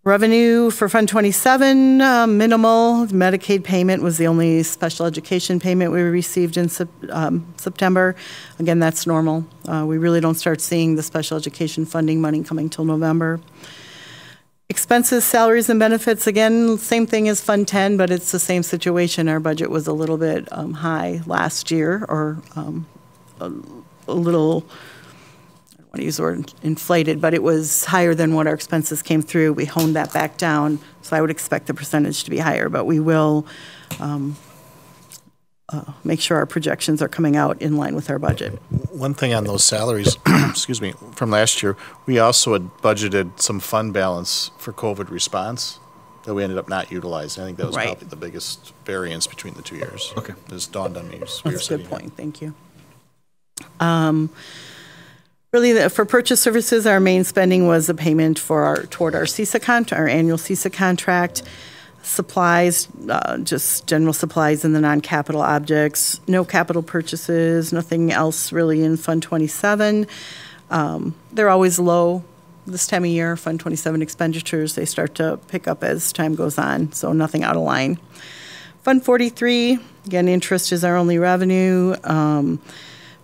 Revenue for Fund 27, uh, minimal. Medicaid payment was the only special education payment we received in um, September. Again, that's normal. Uh, We really don't start seeing the special education funding money coming till November. Expenses, salaries, and benefits, again, same thing as Fund 10, but it's the same situation. Our budget was a little bit um, high last year, or um, a a little, want to use the word inflated, but it was higher than what our expenses came through. We honed that back down, so I would expect the percentage to be higher, but we will um, uh, make sure our projections are coming out in line with our budget. One thing on those salaries, excuse me, from last year, we also had budgeted some fund balance for COVID response that we ended up not utilizing. I think that was Right. probably the biggest variance between the two years. Okay. This dawned on me. as we were That's a good sitting here. point, thank you. Um, Really, the- for purchase services, our main spending was a payment for our, toward our CESA con, our annual CESA contract. Supplies, uh, just general supplies and the non-capital objects. No capital purchases, nothing else really in Fund 27. Um, They're always low this time of year. Fund 27 expenditures, they start to pick up as time goes on, so nothing out of line. Fund 43, again, interest is our only revenue. Um,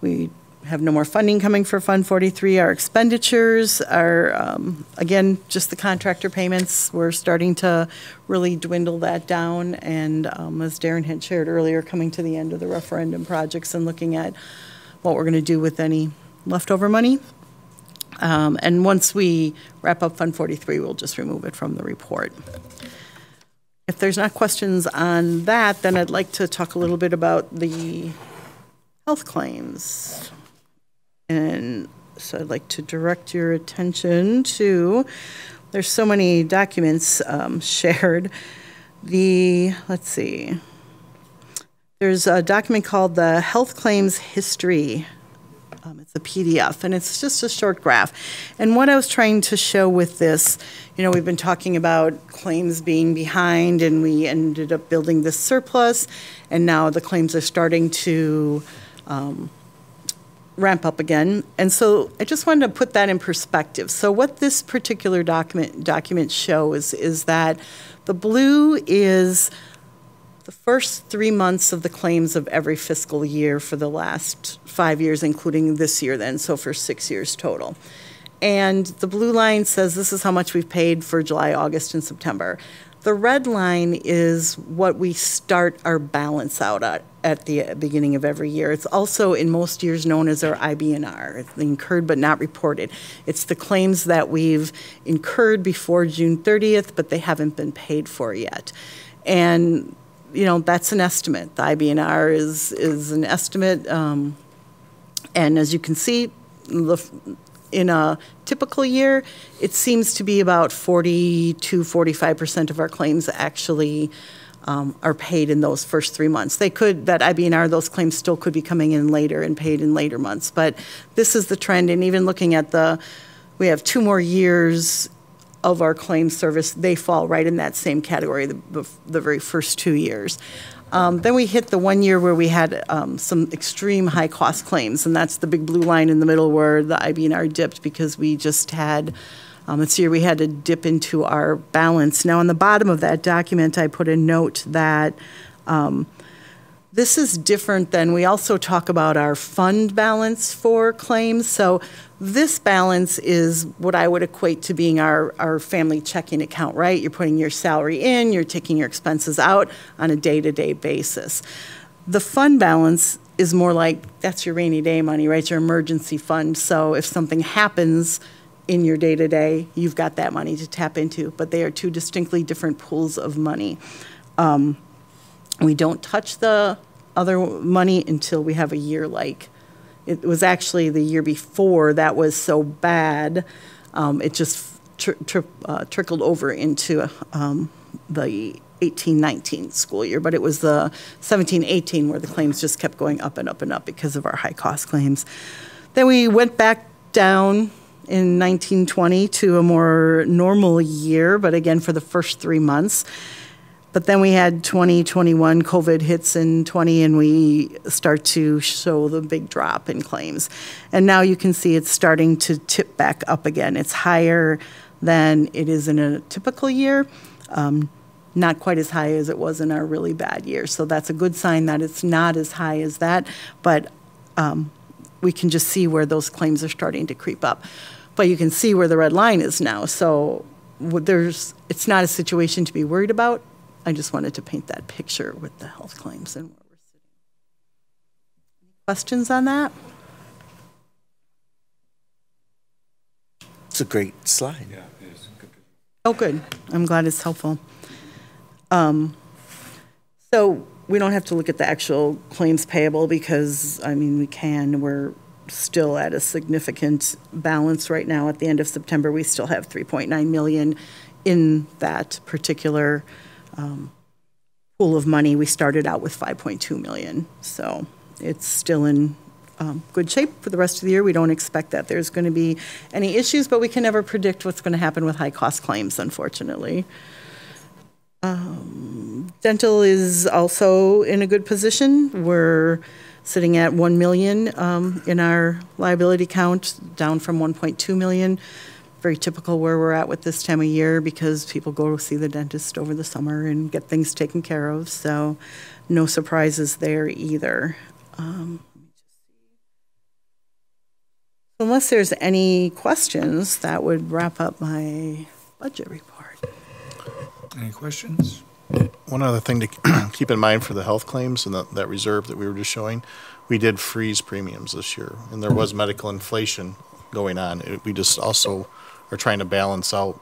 We have no more funding coming for Fund 43. Our expenditures are, um, again, just the contractor payments. We're starting to really dwindle that down. And um, as Darren had shared earlier, coming to the end of the referendum projects and looking at what we're going to do with any leftover money. Um, And once we wrap up Fund 43, we'll just remove it from the report. If there's not questions on that, then I'd like to talk a little bit about the health claims. And so I'd like to direct your attention to, there's so many documents um, shared. The, let's see, there's a document called the Health Claims History. Um, It's a PDF, and it's just a short graph. And what I was trying to show with this, you know, we've been talking about claims being behind, and we ended up building this surplus, and now the claims are starting to um, ramp up again. And so I just wanted to put that in perspective. So what this particular document document shows is that the blue is the first three months of the claims of every fiscal year for the last five years, including this year then, so for six years total. And the blue line says this is how much we've paid for July, August, and September. The red line is what we start our balance out at, at the beginning of every year. It's also in most years known as our IBNR, incurred but not reported. It's the claims that we've incurred before June 30th, but they haven't been paid for yet. And, you know, that's an estimate. The IBNR is, is an estimate. Um, and as you can see, the, in a typical year, it seems to be about 40 to 45% of our claims actually um, are paid in those first three months. They could, that IBNR, those claims still could be coming in later and paid in later months. But this is the trend, and even looking at the, we have two more years of our claim service, they fall right in that same category, the, the very first two years. Um, Then we hit the one year where we had um, some extreme high-cost claims, and that's the big blue line in the middle where the IBNR dipped because we just had, um, this year we had to dip into our balance. Now, on the bottom of that document, I put a note that um, this is different than, we also talk about our fund balance for claims. So this balance is what I would equate to being our, our family checking account, right? You're putting your salary in, you're taking your expenses out on a day-to-day basis. The fund balance is more like, that's your rainy day money, right? Your emergency fund. So if something happens in your day-to-day, you've got that money to tap into. But they are two distinctly different pools of money. Um, we don't touch the other money until we have a year like, it was actually the year before that was so bad, um, it just tr- tr- uh, trickled over into um, the 18-19 school year, but it was the 17-18 where the claims just kept going up and up and up because of our high-cost claims. Then we went back down in 1920 to a more normal year, but again for the first three months. But then we had 2021, COVID hits in 20, and we start to show the big drop in claims. And now you can see it's starting to tip back up again. It's higher than it is in a typical year, um, not quite as high as it was in our really bad year. So that's a good sign that it's not as high as that, but um, we can just see where those claims are starting to creep up. But you can see where the red line is now. So there's, it's not a situation to be worried about I just wanted to paint that picture with the health claims and where we're sitting. Questions on that? It's a great slide. Yeah, it is. Good. Oh, good. I'm glad it's helpful. Um, So we don't have to look at the actual claims payable because, I mean, we can. We're still at a significant balance right now. At the end of September, we still have 3.9 million in that particular um, pool of money. We started out with 5.2 million. So it's still in um, good shape for the rest of the year. We don't expect that there's going to be any issues, but we can never predict what's going to happen with high-cost claims, unfortunately. Um, Dental is also in a good position. We're sitting at 1 million um, in our liability count, down from 1.2 million. Very typical where we're at with this time of year because people go see the dentist over the summer and get things taken care of. So no surprises there either. Um, Unless there's any questions, that would wrap up my budget report. Any questions? One other thing to keep in mind for the health claims and that, that reserve that we were just showing, we did freeze premiums this year, and there was medical inflation going on. It- We just also are trying to balance out,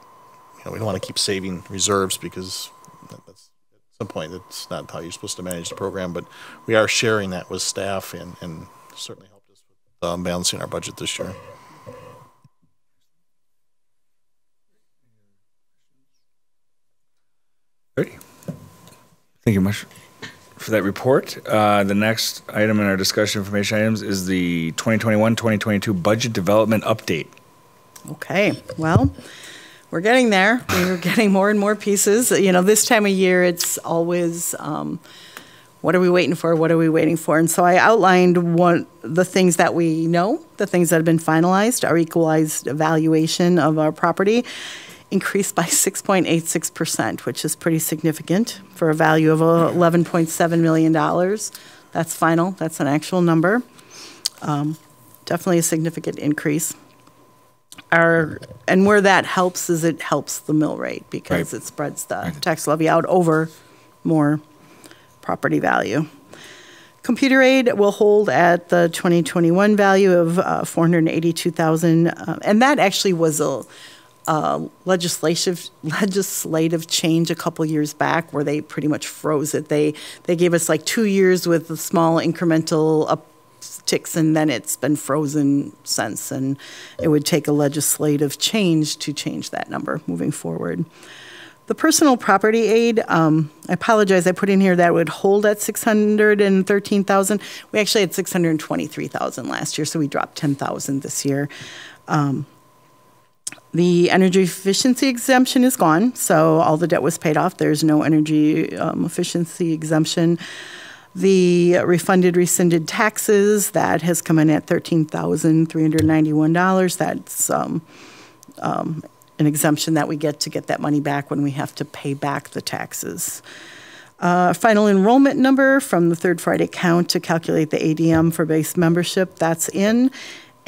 you know, we don't want to keep saving reserves because that's, at some point, that's not how you're supposed to manage the program, but we are sharing that with staff and, and certainly helped us with um, balancing our budget this year. Ready? Thank you much for that report. Uh, The next item in our discussion information items is the 2021-2022 Budget Development Update. Okay, well, we're getting there. We're getting more and more pieces. You know, this time of year, it's always, um, what are we waiting for? What are we waiting for? And so I outlined the things that we know, the things that have been finalized, our equalized evaluation of our property increased by 6.86%, which is pretty significant for a value of uh, $11.7 million. That's final, that's an actual number. Um, Definitely a significant increase. Our, and where that helps is it helps the mill rate because it spreads the tax levy out over more property value. Computer aid will hold at the 2021 value of uh, 482,000, uh, and that actually was a uh, legislative legislative change a couple years back where they pretty much froze it. They they gave us like two years with a small incremental upticks, and then it's been frozen since. And it would take a legislative change to change that number moving forward. The personal property aid, um, I apologize, I put in here that would hold at 613,000. We actually had 623,000 last year, so we dropped 10,000 this year. Um, the energy efficiency exemption is gone, so all the debt was paid off. There's no energy um, efficiency exemption. The refunded rescinded taxes, that has come in at $13,391. That's um, um, an exemption that we get to get that money back when we have to pay back the taxes. Uh, Final enrollment number from the third Friday count to calculate the ADM for base membership, that's in.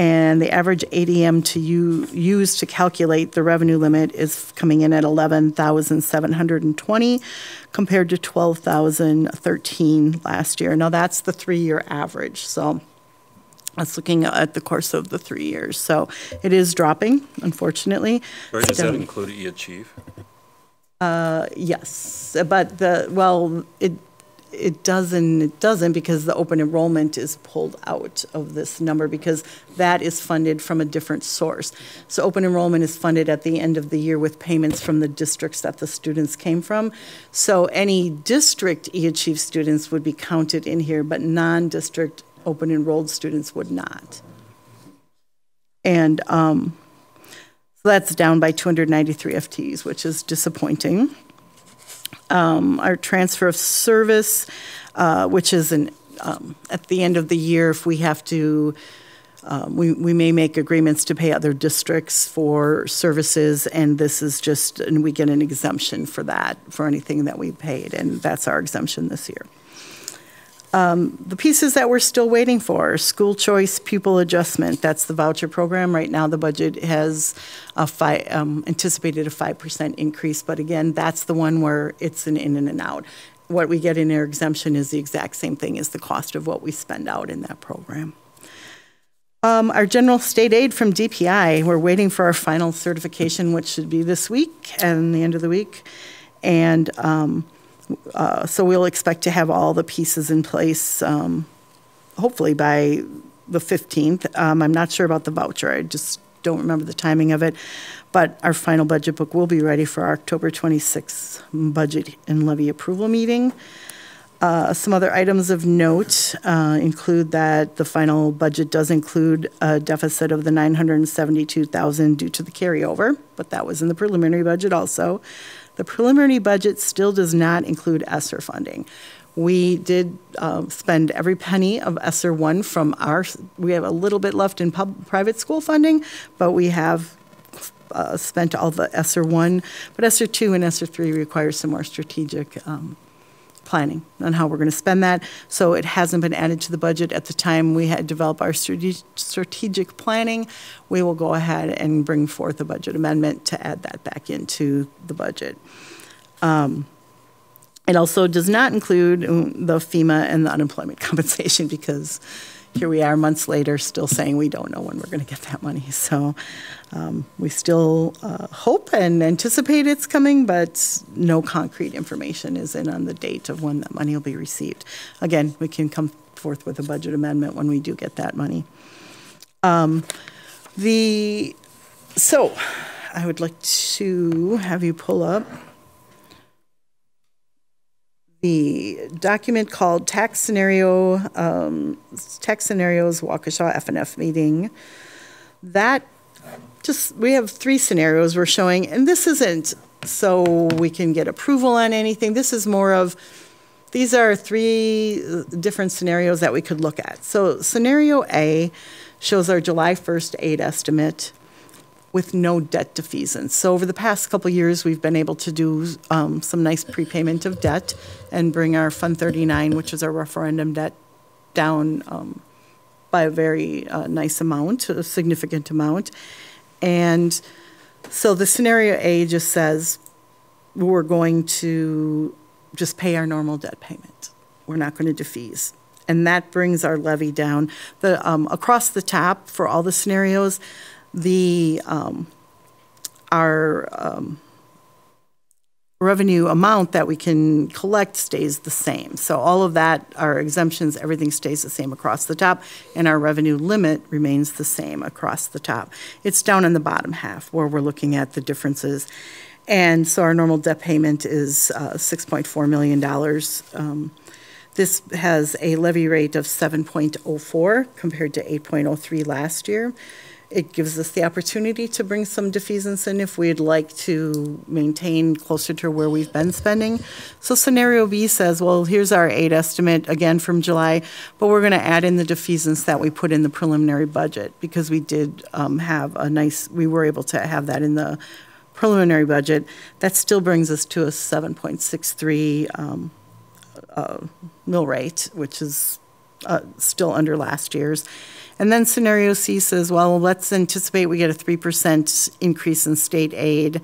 And the average ADM to u- use to calculate the revenue limit is coming in at 11,720 compared to 12,013 last year. Now, that's the three-year average, so that's looking at the course of the three years. So it is dropping, unfortunately. Or does that include eAchieve? uh, yes, but the, well, it, it doesn't, it doesn't because the open enrollment is pulled out of this number because that is funded from a different source. So open enrollment is funded at the end of the year with payments from the districts that the students came from. So any district eAchieve students would be counted in here, but non-district open enrolled students would not. And, um, so that's down by 293 FTEs, which is disappointing. Um, Our transfer of service, uh, which is an, um, at the end of the year, if we have to, um, we we may make agreements to pay other districts for services, and this is just, and we get an exemption for that, for anything that we paid, and that's our exemption this year. Um, The pieces that we're still waiting for, school choice pupil adjustment, that's the voucher program. Right now, the budget has a fi, um, anticipated a 5% increase, but again, that's the one where it's an in and an out. What we get in our exemption is the exact same thing as the cost of what we spend out in that program. Um, Our general state aid from DPI, we're waiting for our final certification, which should be this week and the end of the week. And um, uh, So we'll expect to have all the pieces in place, um, hopefully by the 15th. Um, I'm not sure about the voucher, I just don't remember the timing of it. But our final budget book will be ready for our October 26th budget and levy approval meeting. Uh, Some other items of note uh, include that the final budget does include a deficit of the 972,000 due to the carryover, but that was in the preliminary budget also. The preliminary budget still does not include ESSER funding. We did uh, spend every penny of ESSER one from our, we have a little bit left in pub, private school funding, but we have uh, spent all the ESSER one. But ESSER two and ESSER three require some more strategic um, planning on how we're going to spend that. So it hasn't been added to the budget at the time we had developed our strategic planning. We will go ahead and bring forth a budget amendment to add that back into the budget. Um, It also does not include um, the FEMA and the unemployment compensation because here we are months later still saying we don't know when we're going to get that money. So um, we still uh, hope and anticipate it's coming, but no concrete information is in on the date of when that money will be received. Again, we can come forth with a budget amendment when we do get that money. Um, the so I would like to have you pull up the document called Tax Scenario, um, Tax Scenarios Waukesha FNF meeting. That just, we have three scenarios we're showing, and this isn't so we can get approval on anything. This is more of, these are three uh, different scenarios that we could look at. So scenario A shows our July 1st aid estimate with no debt defeasance. So over the past couple years, we've been able to do um, some nice prepayment of debt and bring our Fund 39, which is our referendum debt, down um, by a very uh, nice amount, a significant amount. And so the scenario A just says we're going to just pay our normal debt payment. We're not going to defease. And that brings our levy down. The, um, across the top for all the scenarios, the, um, our, um, revenue amount that we can collect stays the same. So all of that, our exemptions, everything stays the same across the top, and our revenue limit remains the same across the top. It's down in the bottom half where we're looking at the differences. And so our normal debt payment is uh, $6.4 million. Um, This has a levy rate of 7.04 compared to 8.03 last year. It gives us the opportunity to bring some defeasance in if we'd like to maintain closer to where we've been spending. So scenario B says, well, here's our aid estimate, again from July, but we're going to add in the defeasance that we put in the preliminary budget because we did um, have a nice, we were able to have that in the preliminary budget. That still brings us to a 7.63 um, uh, mill rate, which is uh, still under last year's. And then scenario C says, well, let's anticipate we get a 3% increase in state aid,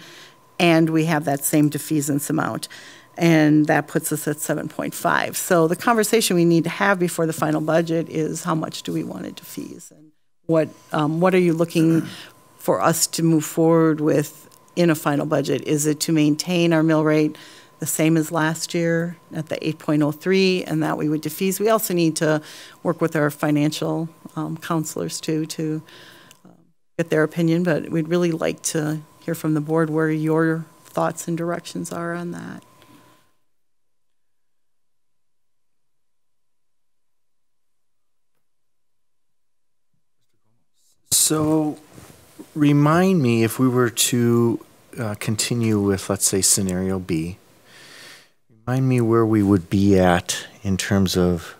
and we have that same defeasance amount. And that puts us at 7.5. So the conversation we need to have before the final budget is how much do we want to defease? And what, um, what are you looking for us to move forward with in a final budget? Is it to maintain our mill rate the same as last year at the 8.03 and that we would defease. We also need to work with our financial um, counselors too to um, get their opinion, but we'd really like to hear from the board where your thoughts and directions are on that. So remind me if we were to uh, continue with, let's say, scenario B, remind me where we would be at in terms of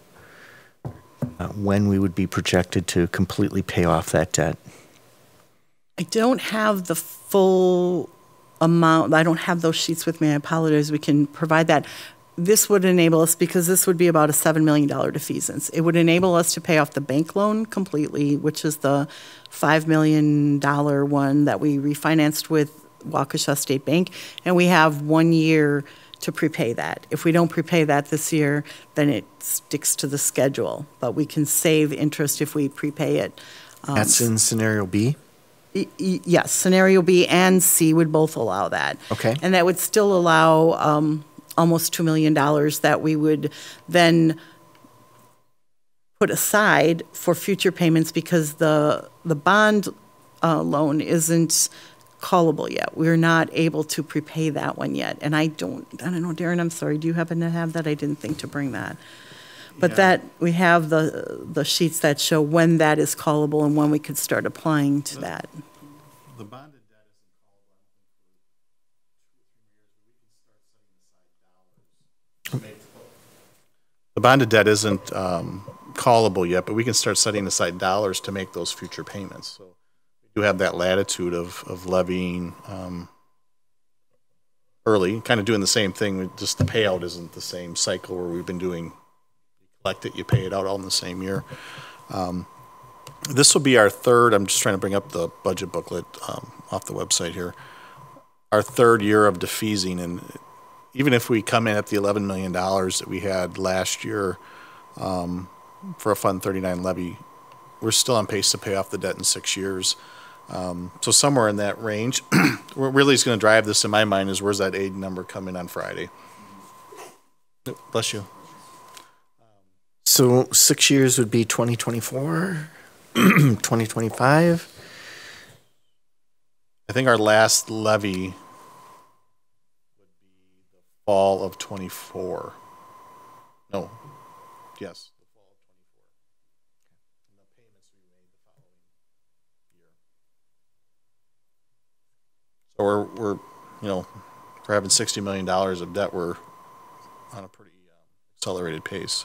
uh, when we would be projected to completely pay off that debt. I don't have the full amount, I don't have those sheets with me, I apologize, we can provide that. This would enable us, because this would be about a $7 million defeasance, it would enable us to pay off the bank loan completely, which is the $5 million one one that we refinanced with Waukesha State Bank, and we have one year to prepay that. If we don't prepay that this year, then it sticks to the schedule, but we can save interest if we prepay it. Um, That's in scenario B? Yes, scenario B and C would both allow that. Okay. And that would still allow um, almost $2 million that we would then put aside for future payments because the, the bond uh, loan isn't callable yet. We're not able to prepay that one yet. And I don't, I don't know, Darren, I'm sorry, do you happen to have that? I didn't think to bring that. But that, we have the, the sheets that show when that is callable and when we could start applying to that. The bonded the bonded debt isn't um, callable yet, but we can start setting aside dollars to make those future payments. So do have that latitude of, of levying um, early, kind of doing the same thing, just the payout isn't the same cycle where we've been doing, you collect it, you pay it out all in the same year. Um, This will be our third, I'm just trying to bring up the budget booklet um, off the website here. Our third year of defeasing, and even if we come in at the $11 million that we had last year um, for a Fund 39 levy, we're still on pace to pay off the debt in six years. Um, So somewhere in that range. What really is going to drive this in my mind is where's that aid number coming on Friday? Bless you. So six years would be 2024, 2025? I think our last levy would be the fall of '24. No, yes. the fall of '24. And the payments we made the following year. So we're, we're, you know, for having $60 million of debt, we're on a pretty um, accelerated pace.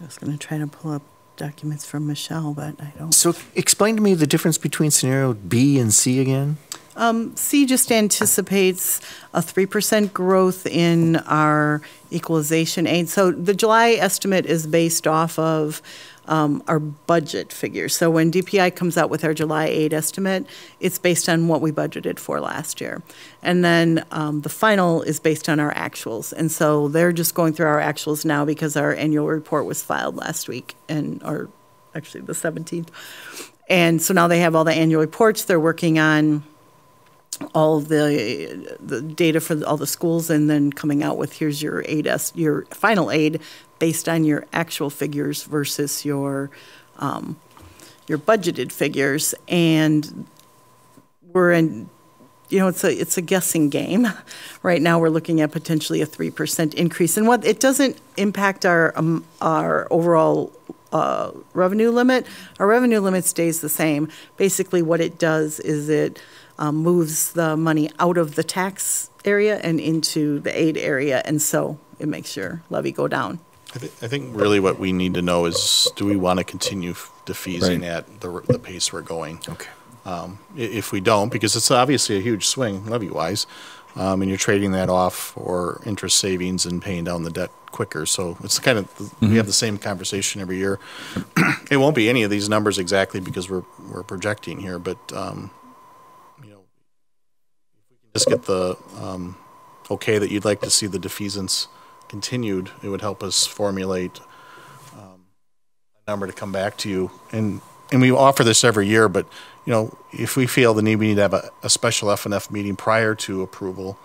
I was going to try to pull up documents from Michelle, but I don't. So explain to me the difference between scenario B and C again? Um, C just anticipates a 3% growth in our equalization aid. So the July estimate is based off of um, our budget figures. So when DPI comes out with our July 8 estimate, it's based on what we budgeted for last year. And then um, the final is based on our actuals. And so they're just going through our actuals now because our annual report was filed last week and, or actually the 17th. And so now they have all the annual reports. They're working on all the, the data for all the schools and then coming out with, here's your aid, your final aid based on your actual figures versus your, um, your budgeted figures. And we're in, you know, it's a, it's a guessing game. Right now, we're looking at potentially a 3% increase. And what, it doesn't impact our, um, our overall uh, revenue limit. Our revenue limit stays the same. Basically, what it does is it um, moves the money out of the tax area and into the aid area, and so it makes your levy go down. I thi- I think really what we need to know is, do we want to continue f- defeasing Right. at the, the pace we're going? Okay. Um, If we don't, because it's obviously a huge swing levy-wise, um, and you're trading that off for interest savings and paying down the debt quicker, so it's kind of, we have the same conversation every year. It won't be any of these numbers exactly because we're, we're projecting here, but, um, you know, if we can just get the, um, okay that you'd like to see the defeasance continued, it would help us formulate um, a number to come back to you. And, and we offer this every year, but, you know, if we feel the need, we need to have a, a special F and F meeting prior to approval.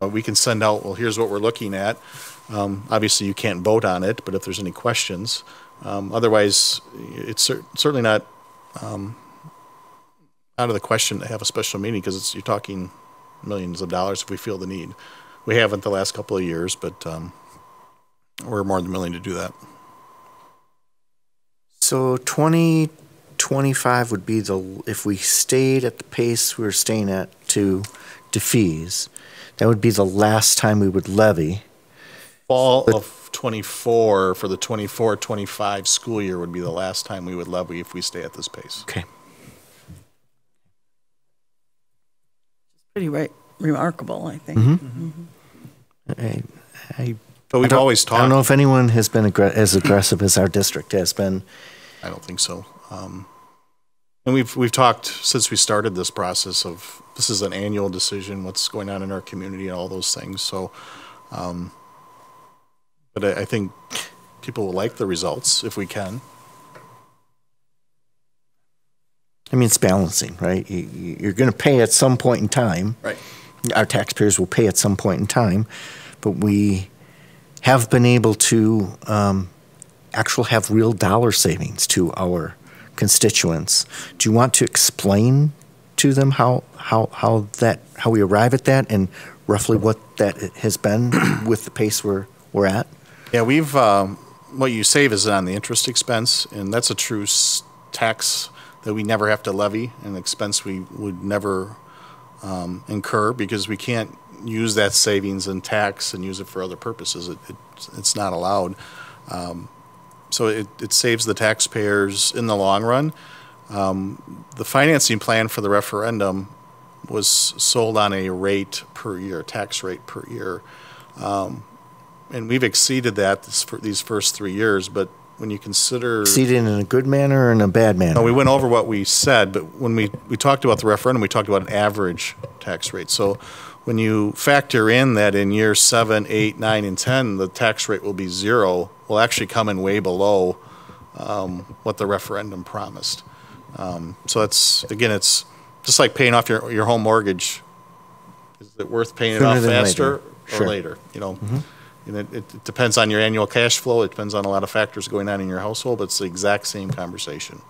um, We can send out, well, here's what we're looking at. Um, Obviously, you can't vote on it, but if there's any questions, um, otherwise, it's cer- certainly not um, out of the question to have a special meeting because you're talking millions of dollars if we feel the need. We haven't the last couple of years, but um, we're more than willing to do that. So 2025 would be the, if we stayed at the pace we were staying at to defease, that would be the last time we would levy. Fall of '24 for the 24-25 school year would be the last time we would levy if we stay at this pace. Okay. Pretty right, remarkable, I think. Mhm. I, I, but we've don't- always I don't know if anyone has been aggr- as aggressive as our district has been. I don't think so. Um, And we've, we've talked since we started this process of, this is an annual decision, what's going on in our community and all those things, so. um, But I, I think people will like the results if we can. I mean, it's balancing, right? You- you- You're going to pay at some point in time. Right. Our taxpayers will pay at some point in time, but we have been able to um, actual have real dollar savings to our constituents. Do you want to explain to them how, how, how that, how we arrive at that and roughly what that has been with the pace we're, we're at? Yeah, we've, um, what you save is on the interest expense, and that's a true tax that we never have to levy, an expense we would never um, incur because we can't use that savings in tax and use it for other purposes. It, it, it's not allowed. Um, so it, it saves the taxpayers in the long run. Um, the financing plan for the referendum was sold on a rate per year, tax rate per year. Um, and we've exceeded that this, for these first three years, but when you consider. Exceeded in a good manner or in a bad manner? No, we went over what we said, but when we, we talked about the referendum, we talked about an average tax rate. So when you factor in that in year seven, eight, nine, and 10, the tax rate will be zero, will actually come in way below um, what the referendum promised. Um, so it's, again, it's just like paying off your, your home mortgage. Is it worth paying it off faster later. or Sure. later? You know, Mhm. And it, it depends on your annual cash flow. It depends on a lot of factors going on in your household, but it's the exact same conversation.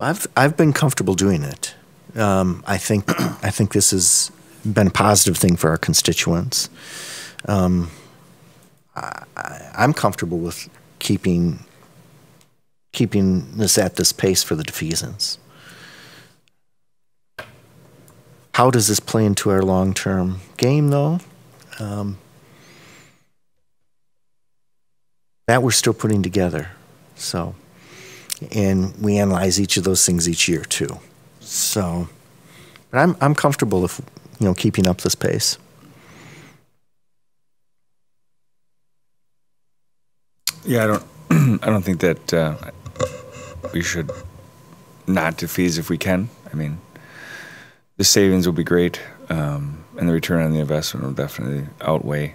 I've I've been comfortable doing it. Um, I think I think this has been a positive thing for our constituents. Um, I, I'm comfortable with keeping keeping this at this pace for the defeasance. How does this play into our long term game, though? Um, that we're still putting together. So and we analyze each of those things each year too. So, but I'm I'm comfortable if you know keeping up this pace. Yeah, I don't, I don't think that uh, we should not defease if we can. I mean, the savings will be great, um, and the return on the investment will definitely outweigh.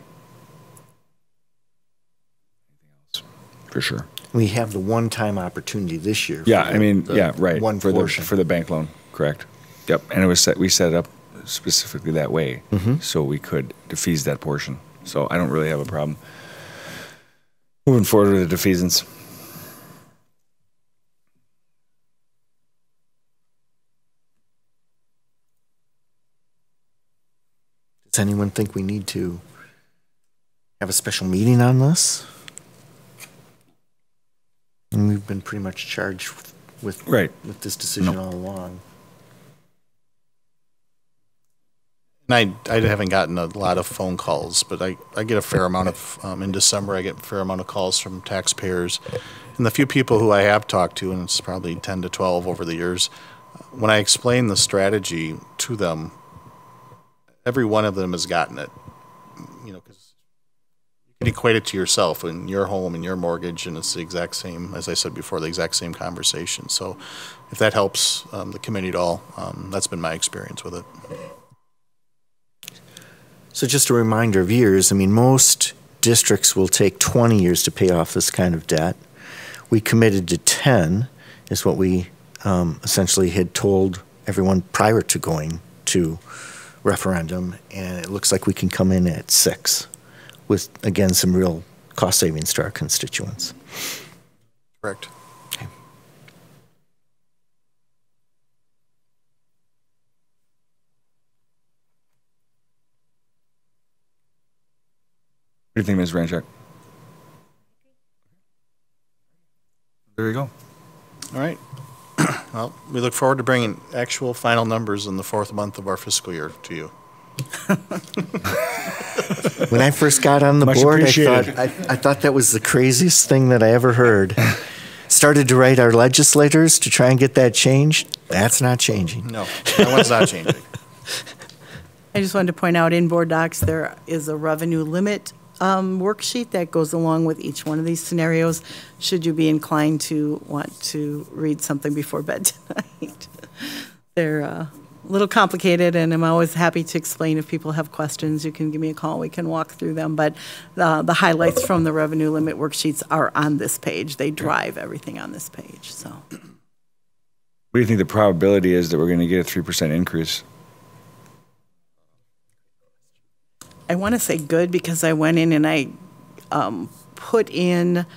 Anything else for sure. We have the one-time opportunity this year. Yeah, I mean, the yeah, right. One for portion. the for the bank loan, correct? Yep, and it was set. We set it up specifically that way, Mhm. so we could defease that portion. So I don't really have a problem moving forward with the defeasance. Does anyone think we need to have a special meeting on this? And we've been pretty much charged with with, Right. with this decision No. all along. And I, I haven't gotten a lot of phone calls, but I, I get a fair amount of, um, in December, I get a fair amount of calls from taxpayers. And the few people who I have talked to, and it's probably 10 to 12 over the years, when I explain the strategy to them, every one of them has gotten it. You know, because you can equate it to yourself and your home and your mortgage, and it's the exact same, as I said before, the exact same conversation. So if that helps um, the committee at all, um, that's been my experience with it. So just a reminder of years, I mean, most districts will take 20 years to pay off this kind of debt. We committed to 10, is what we um, essentially had told everyone prior to going to referendum, and it looks like we can come in at six with, again, some real cost savings to our constituents. Correct. What do you think, Ms. Rajnicek? There you go. All right. Well, we look forward to bringing actual final numbers in the fourth month of our fiscal year to you. When I first got on the Much board, I thought, I, I thought that was the craziest thing that I ever heard. Started to write our legislators to try and get that changed. That's not changing. No, that one's not changing. I just wanted to point out in board docs, there is a revenue limit um, worksheet that goes along with each one of these scenarios, should you be inclined to want to read something before bed tonight. They're uh, a little complicated, and I'm always happy to explain if people have questions. You can give me a call, we can walk through them, but uh, the highlights from the revenue limit worksheets are on this page. They drive everything on this page, so. What do you think the probability is that we're going to get a three percent increase? I want to say good because I went in and I um, put in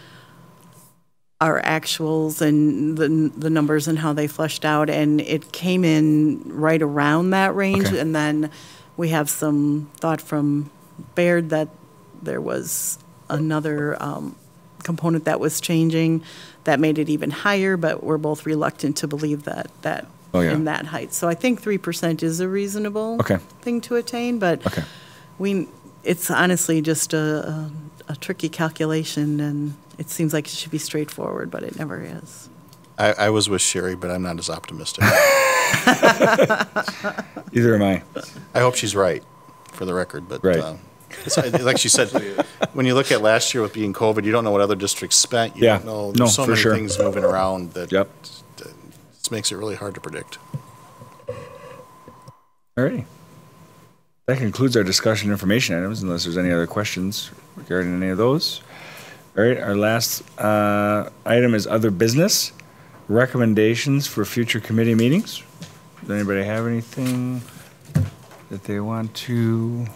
our actuals and the, the numbers and how they flushed out, and it came in right around that range. Okay. And then we have some thought from Baird that there was another um, component that was changing, that made it even higher, but we're both reluctant to believe that, that, Oh, yeah. in that height. So I think 3% is a reasonable Okay. thing to attain, but Okay. We, it's honestly just a, a- a tricky calculation, and it seems like it should be straightforward, but it never is. I, I was with Sherry, but I'm not as optimistic. Either am I. I hope she's right, for the record, but. Right. uh, Like she said, when you look at last year with being COVID, you don't know what other districts spent. You Yeah. don't know, No, there's so for many sure. things moving around that. Yep. This makes it really hard to predict. All righty. That concludes our discussion information items, unless there's any other questions regarding any of those. All right, our last uh, item is other business, recommendations for future committee meetings. Does anybody have anything that they want to,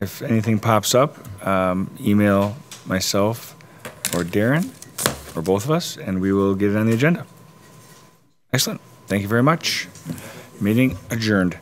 if anything pops up, um, email myself or Darren, or both of us, and we will get it on the agenda. Excellent. Thank you very much. Meeting adjourned.